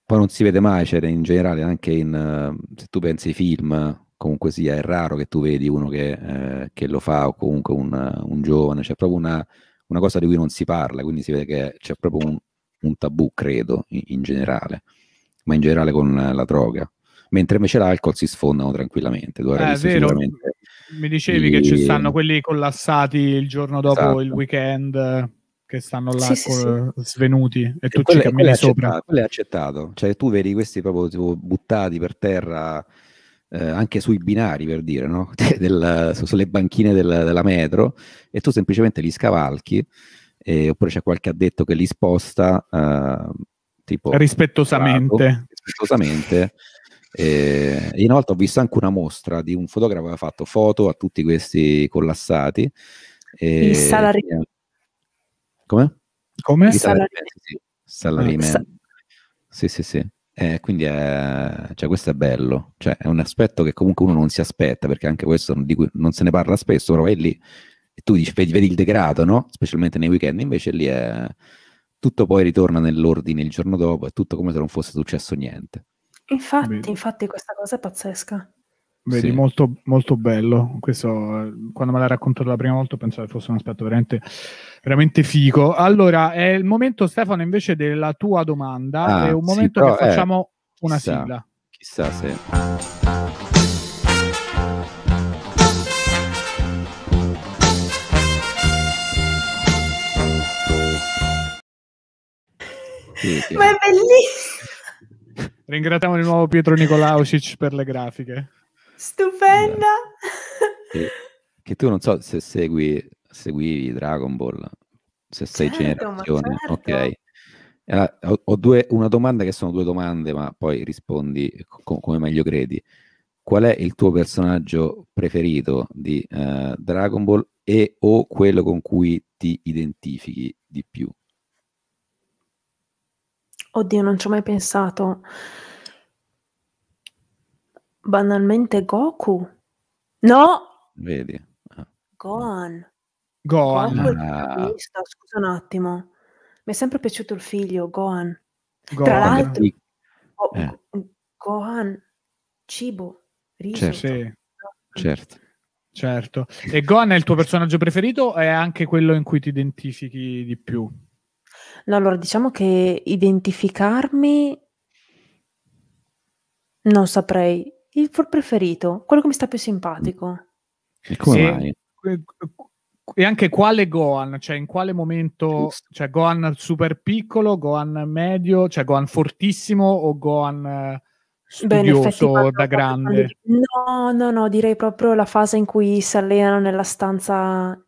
[SPEAKER 3] poi non si vede mai, cioè in generale anche in, se tu pensi ai film, comunque sia, è raro che tu vedi uno che, eh, che lo fa o comunque un, un giovane, c'è proprio una, una, cosa di cui non si parla, quindi si vede che c'è proprio un, un tabù, credo, in, in generale ma in generale con la droga. Mentre invece l'alcol si sfondano tranquillamente. Tu
[SPEAKER 1] eh, vero. Mi dicevi i... che ci stanno quelli collassati il giorno dopo esatto. il weekend che stanno là sì, sì, svenuti e, e tu ci cammini sopra.
[SPEAKER 3] Quello è accettato. Cioè tu vedi questi proprio tipo, buttati per terra eh, anche sui binari per dire, no? del, sulle banchine del, della metro e tu semplicemente li scavalchi eh, oppure c'è qualche addetto che li sposta eh, tipo
[SPEAKER 1] rispettosamente.
[SPEAKER 3] Prato, rispettosamente. E inoltre ho visto anche una mostra di un fotografo che aveva fatto foto a tutti questi collassati.
[SPEAKER 2] E... Il salari...
[SPEAKER 3] Come?
[SPEAKER 1] Come? Il
[SPEAKER 3] salari... Sì, salaryman. Ah, sì, sì, sì. Eh, quindi è, cioè, questo è bello, cioè, è un aspetto che comunque uno non si aspetta, perché anche questo di cui non se ne parla spesso, però vai lì e tu dici, vedi, vedi il degrado, no? Specialmente nei weekend, invece lì è, tutto poi ritorna nell'ordine il giorno dopo, è tutto come se non fosse successo niente.
[SPEAKER 2] Infatti, Vedi. infatti questa cosa è pazzesca.
[SPEAKER 1] Vedi, sì. molto, molto bello. Questo, quando me l'ha raccontato la prima volta, pensavo fosse un aspetto veramente, veramente figo. Allora, è il momento, Stefano, invece della tua domanda. Ah, è un momento sì, però, che facciamo eh, una
[SPEAKER 3] chissà,
[SPEAKER 1] sigla.
[SPEAKER 3] Chissà se.
[SPEAKER 2] Sì, sì. Ma è bellissimo.
[SPEAKER 1] Ringraziamo di nuovo Pietro Nicolausic per le grafiche.
[SPEAKER 2] Stupenda.
[SPEAKER 3] Che, che tu non so se segui, seguivi Dragon Ball, se sei certo, generazione, certo. ok. Allora, ho, ho due, una domanda che sono due domande, ma poi rispondi co- come meglio credi. Qual è il tuo personaggio preferito di uh, Dragon Ball e o quello con cui ti identifichi di più?
[SPEAKER 2] Oddio, non ci ho mai pensato. Banalmente Goku? No!
[SPEAKER 3] Vedi? Ah.
[SPEAKER 2] Gohan.
[SPEAKER 1] Gohan.
[SPEAKER 2] Goku ah. scusa un attimo. Mi è sempre piaciuto il figlio, Gohan. Gohan. Tra l'altro, eh. Gohan, cibo, riso.
[SPEAKER 3] Certo. Sì. Certo.
[SPEAKER 1] Certo. E Gohan è il tuo personaggio preferito o è anche quello in cui ti identifichi di più?
[SPEAKER 2] No, allora diciamo che identificarmi non saprei. Il preferito, quello che mi sta più simpatico.
[SPEAKER 3] E come e, mai?
[SPEAKER 1] E anche quale Gohan? Cioè in quale momento? Cioè Gohan super piccolo, Gohan medio, cioè Gohan fortissimo o Gohan studioso Beh, da grande?
[SPEAKER 2] No, no, no, direi proprio la fase in cui si allenano nella stanza...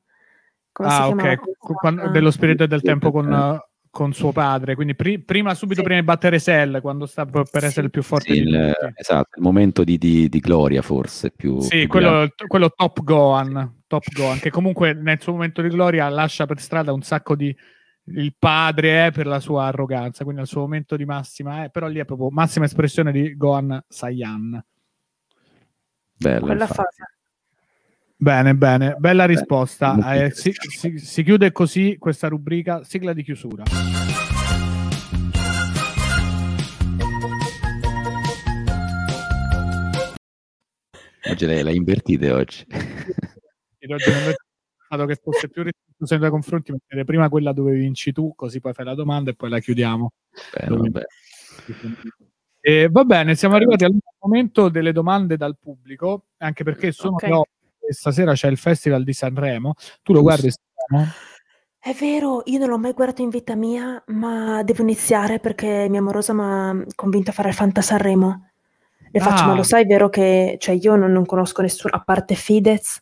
[SPEAKER 1] Come ah, ok, Quando, dello spirito del tempo con con suo padre, quindi pri- prima subito sì. prima di battere Cell, quando sta per sì. essere il più forte sì,
[SPEAKER 3] di il, tutti. Esatto, il momento di, di, di gloria forse più...
[SPEAKER 1] Sì,
[SPEAKER 3] più
[SPEAKER 1] quello, quello, top Gohan, top Gohan, che comunque nel suo momento di gloria lascia per strada un sacco di... Il padre è per la sua arroganza, quindi al suo momento di massima è, però lì è proprio massima espressione di Gohan Saiyan.
[SPEAKER 3] Bella Quella fase.
[SPEAKER 1] Bene, bene, bella risposta. Eh, si, si, si, chiude così questa rubrica, sigla di chiusura.
[SPEAKER 3] Oggi lei l'ha invertite oggi.
[SPEAKER 1] oggi non che fosse più risposta nei confronti, mettere prima quella dove vinci tu, così poi fai la domanda e poi la chiudiamo. Bene, e va bene, siamo arrivati al momento delle domande dal pubblico, anche perché sono okay stasera c'è il Festival di Sanremo. Tu lo guardi Sanremo?
[SPEAKER 2] È vero, io non l'ho mai guardato in vita mia, ma devo iniziare perché mia amorosa mi ha convinto a fare il Fanta Sanremo. Le faccio, ah. ma lo sai, è vero che cioè, io non, non conosco nessuno, a parte Fidez,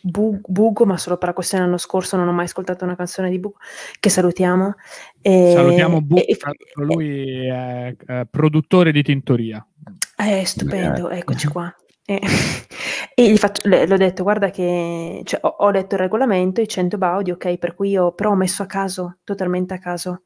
[SPEAKER 2] Bu- Bugo, ma solo per la questione dell'anno scorso non ho mai ascoltato una canzone di Bugo, che salutiamo.
[SPEAKER 1] E, salutiamo Bugo, e, lui è, è, produttore di tintoria.
[SPEAKER 2] È stupendo, eccoci qua. E, e gli faccio, le, le ho detto, guarda che cioè, ho, ho, letto il regolamento, i 100 baudi, ok, per cui io però ho messo a caso, totalmente a caso.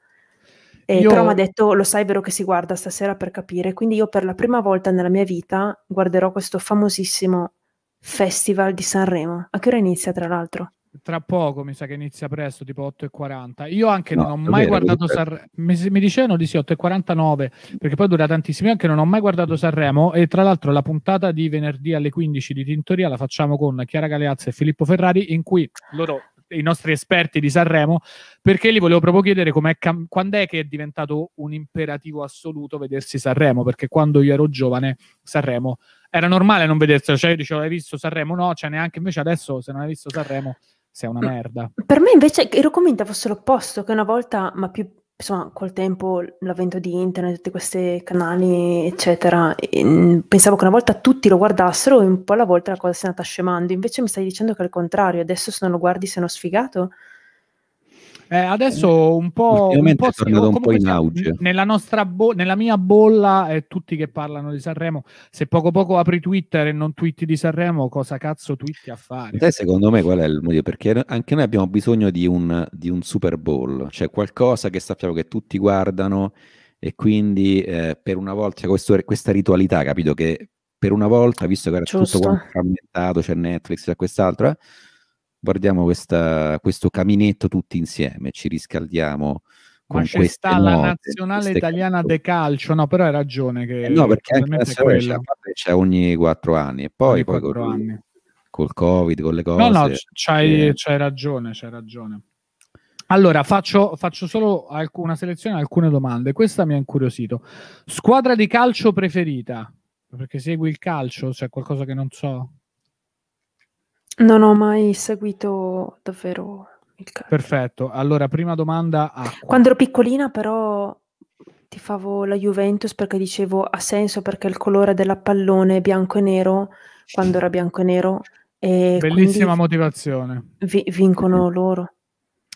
[SPEAKER 2] E, io... Però mi ha detto, lo sai, vero che si guarda stasera per capire. Quindi io per la prima volta nella mia vita guarderò questo famosissimo Festival di Sanremo. A che ora inizia, tra l'altro?
[SPEAKER 1] Tra poco, mi sa che inizia presto, tipo 8.40. Io anche no, non ho mai vero, guardato Sanremo. Mi, mi, dicevano di sì, 8.49, perché poi dura tantissimo. Io anche non ho mai guardato Sanremo. E tra l'altro la puntata di venerdì alle 15 di Tintoria la facciamo con Chiara Galeazza e Filippo Ferrari, in cui loro i nostri esperti di Sanremo, perché gli volevo proprio chiedere cam- quando è che è diventato un imperativo assoluto vedersi Sanremo, perché quando io ero giovane Sanremo era normale non vederselo, cioè io dicevo hai visto Sanremo? No, cioè neanche invece adesso se non hai visto Sanremo sei una merda.
[SPEAKER 2] Per me invece ero convinta fosse l'opposto, che una volta, ma più insomma col tempo, l'avvento di internet, tutti questi canali, eccetera, mm, pensavo che una volta tutti lo guardassero e un po' alla volta la cosa si è andata scemando. Invece mi stai dicendo che è il contrario, adesso se non lo guardi sei uno sfigato?
[SPEAKER 1] Eh, adesso un po', un po', sì, un po in auge. Nella, nostra bo- nella mia bolla, eh, tutti che parlano di Sanremo, se poco poco apri Twitter e non twitti di Sanremo, cosa cazzo twitti a fare?
[SPEAKER 3] Te, secondo me qual è il motivo? Perché anche noi abbiamo bisogno di un, di un Super Bowl, cioè qualcosa che sappiamo che tutti guardano e quindi eh, per una volta questo, questa ritualità, capito? Che per una volta, visto che era Giusto. tutto frammentato, c'è Netflix, c'è quest'altro, eh, guardiamo questa, questo caminetto tutti insieme, ci riscaldiamo.
[SPEAKER 1] Ma c'è sta note, la nazionale italiana de calcio, no, però hai ragione. Che
[SPEAKER 3] eh no, perché anche la c'è, c'è ogni quattro anni e poi, poi col, anni. col Covid, con le cose.
[SPEAKER 1] No, no, c'hai, eh. c'hai ragione, c'hai ragione. Allora, faccio, faccio solo alc- una selezione alcune domande. Questa mi ha incuriosito. Squadra di calcio preferita? Perché segui il calcio, c'è qualcosa che non so.
[SPEAKER 2] Non ho mai seguito davvero il calcio.
[SPEAKER 1] Perfetto. Allora, prima domanda acqua.
[SPEAKER 2] Quando ero piccolina però tifavo la Juventus perché dicevo ha senso perché il colore della pallone è bianco e nero quando era bianco e nero e
[SPEAKER 1] Bellissima motivazione.
[SPEAKER 2] vi- vincono loro.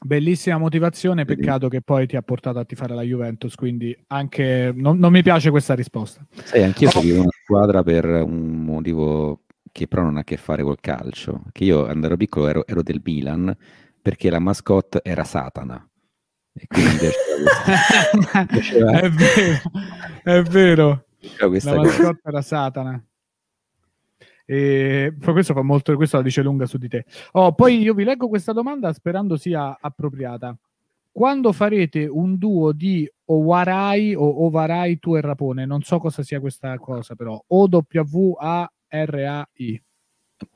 [SPEAKER 1] Bellissima motivazione, peccato che poi ti ha portato a tifare la Juventus, quindi anche non, non mi piace questa risposta.
[SPEAKER 3] Sai, anch'io seguivo una squadra per un motivo che però non ha a che fare col calcio, che io quando ero piccolo ero, ero del Milan perché la mascotte era Satana.
[SPEAKER 1] E quindi piaceva, è vero, è vero. La mascotte era Satana. E questo fa molto, questo la dice lunga su di te. Oh, poi io vi leggo questa domanda sperando sia appropriata. Quando farete un duo di Owarai o Ovarai tu e Rapone, non so cosa sia questa cosa però, O W A R-A-I.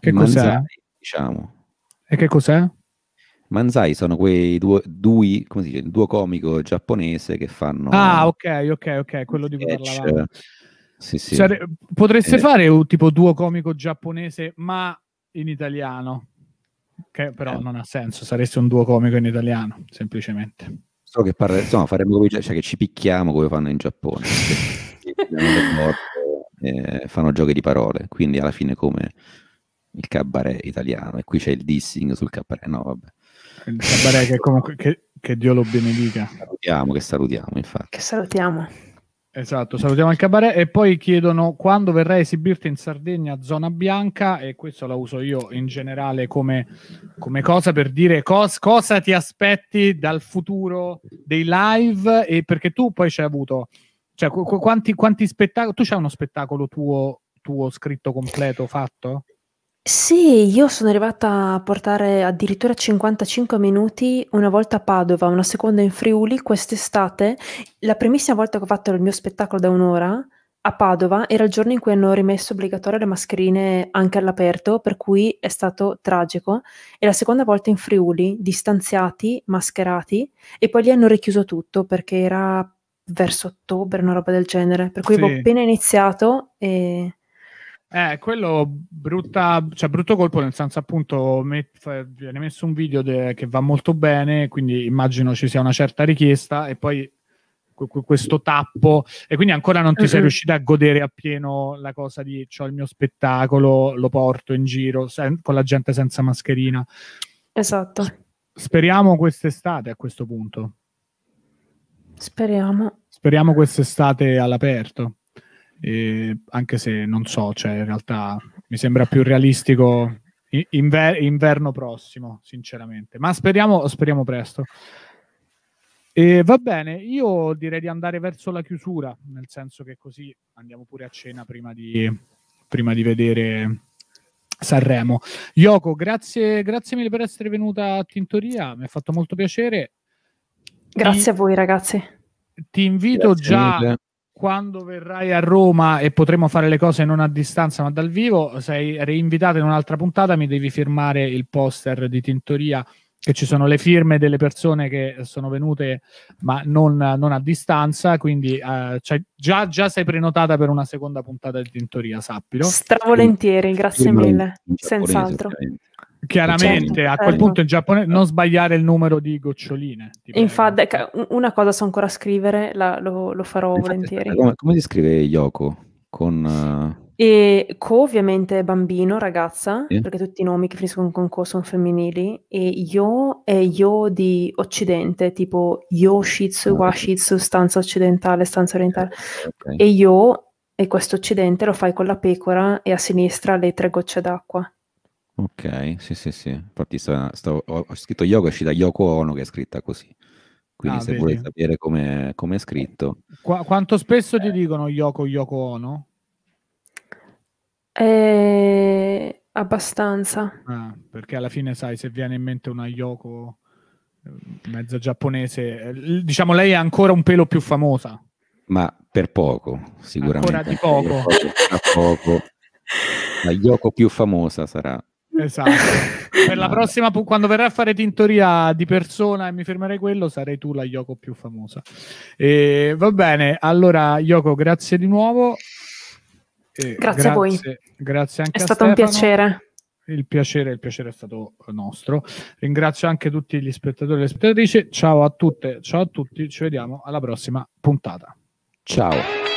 [SPEAKER 1] Che Manzai. cos'è?
[SPEAKER 3] diciamo.
[SPEAKER 1] E che cos'è?
[SPEAKER 3] Manzai sono quei due, due come si dice, il duo comico giapponese che fanno...
[SPEAKER 1] Ah, ok, ok, ok, quello di cui parlavamo.
[SPEAKER 3] Sì, sì.
[SPEAKER 1] Cioè, potreste eh. fare un tipo duo comico giapponese, ma in italiano, che però eh. non ha senso, sareste un duo comico in italiano, semplicemente.
[SPEAKER 3] So che parla, insomma, faremmo cioè che ci picchiamo come fanno in Giappone. eh, fanno giochi di parole, quindi alla fine come il cabaret italiano e qui c'è il dissing sul cabaret, no vabbè.
[SPEAKER 1] Il cabaret che comunque che, che Dio lo benedica.
[SPEAKER 3] Salutiamo, che salutiamo infatti.
[SPEAKER 2] Che salutiamo.
[SPEAKER 1] Esatto, salutiamo il cabaret e poi chiedono quando verrai a esibirti in Sardegna zona bianca e questo la uso io in generale come, come cosa per dire cos, cosa ti aspetti dal futuro dei live e perché tu poi c'hai avuto, cioè qu- quanti, quanti spettacoli, tu c'hai uno spettacolo tuo, tuo scritto completo fatto?
[SPEAKER 2] Sì, io sono arrivata a portare addirittura 55 minuti una volta a Padova, una seconda in Friuli quest'estate. La primissima volta che ho fatto il mio spettacolo da un'ora a Padova era il giorno in cui hanno rimesso obbligatorie le mascherine anche all'aperto, per cui è stato tragico. E la seconda volta in Friuli, distanziati, mascherati, e poi lì hanno richiuso tutto perché era verso ottobre, una roba del genere. Per cui avevo appena iniziato e
[SPEAKER 1] eh, quello brutta, cioè brutto colpo nel senso appunto met, viene messo un video de, che va molto bene, quindi immagino ci sia una certa richiesta e poi questo tappo e quindi ancora non ti sei riuscita a godere appieno la cosa di ho il mio spettacolo, lo porto in giro sen- con la gente senza mascherina.
[SPEAKER 2] Esatto.
[SPEAKER 1] Speriamo quest'estate a questo punto.
[SPEAKER 2] Speriamo.
[SPEAKER 1] Speriamo quest'estate all'aperto eh, anche se non so, cioè in realtà mi sembra più realistico inver- inverno prossimo, sinceramente, ma speriamo, speriamo presto. E va bene, io direi di andare verso la chiusura, nel senso che così andiamo pure a cena prima di, prima di vedere Sanremo. Yoko, grazie, grazie mille per essere venuta a Tintoria, mi ha fatto molto piacere.
[SPEAKER 2] Grazie ti, a voi ragazzi.
[SPEAKER 1] Ti invito grazie già mille quando verrai a Roma e potremo fare le cose non a distanza ma dal vivo, sei reinvitato in un'altra puntata, mi devi firmare il poster di Tintoria che ci sono le firme delle persone che sono venute ma non, non a distanza, quindi uh, cioè, già, già, sei prenotata per una seconda puntata di Tintoria, sappilo.
[SPEAKER 2] Stravolentieri, grazie mille, senz'altro.
[SPEAKER 1] Chiaramente, certo, a quel certo. punto in Giappone non sbagliare il numero di goccioline.
[SPEAKER 2] Infatti, una cosa so ancora scrivere, la, lo, lo, farò Infatti, volentieri.
[SPEAKER 3] Come, come si scrive Yoko? Con... Uh...
[SPEAKER 2] E Ko ovviamente è bambino, ragazza, sì. perché tutti i nomi che finiscono con Ko sono femminili, e Yo è Yo di occidente, tipo Yo Shitsu, Wa Shitsu, stanza occidentale, stanza orientale. Okay. E Yo, e questo occidente lo fai con la pecora e a sinistra le tre gocce d'acqua.
[SPEAKER 3] Ok, sì, sì, sì. Infatti sto, sto, ho scritto Yoko, è uscita Yoko Ono che è scritta così. Quindi ah, se vedi. vuoi sapere come è scritto.
[SPEAKER 1] Qu- quanto spesso ti dicono Yoko Yoko Ono?
[SPEAKER 2] Eh, abbastanza.
[SPEAKER 1] Ah, perché alla fine, sai, se viene in mente una Yoko eh, mezza giapponese, eh, diciamo lei è ancora un pelo più famosa.
[SPEAKER 3] Ma per poco, sicuramente.
[SPEAKER 1] Ancora di poco.
[SPEAKER 3] Poco. La Yoko più famosa sarà
[SPEAKER 1] Esatto. per la prossima, quando verrà a fare tintoria di persona e mi fermerei quello, sarei tu la Yoko più famosa. E, va bene, allora Yoko, grazie di nuovo.
[SPEAKER 2] E grazie, grazie, a voi.
[SPEAKER 1] Grazie anche
[SPEAKER 2] è
[SPEAKER 1] a
[SPEAKER 2] stato
[SPEAKER 1] Stefano.
[SPEAKER 2] un piacere.
[SPEAKER 1] Il piacere, il piacere è stato nostro. Ringrazio anche tutti gli spettatori e le spettatrici. Ciao a tutte, ciao a tutti. Ci vediamo alla prossima puntata.
[SPEAKER 3] Ciao.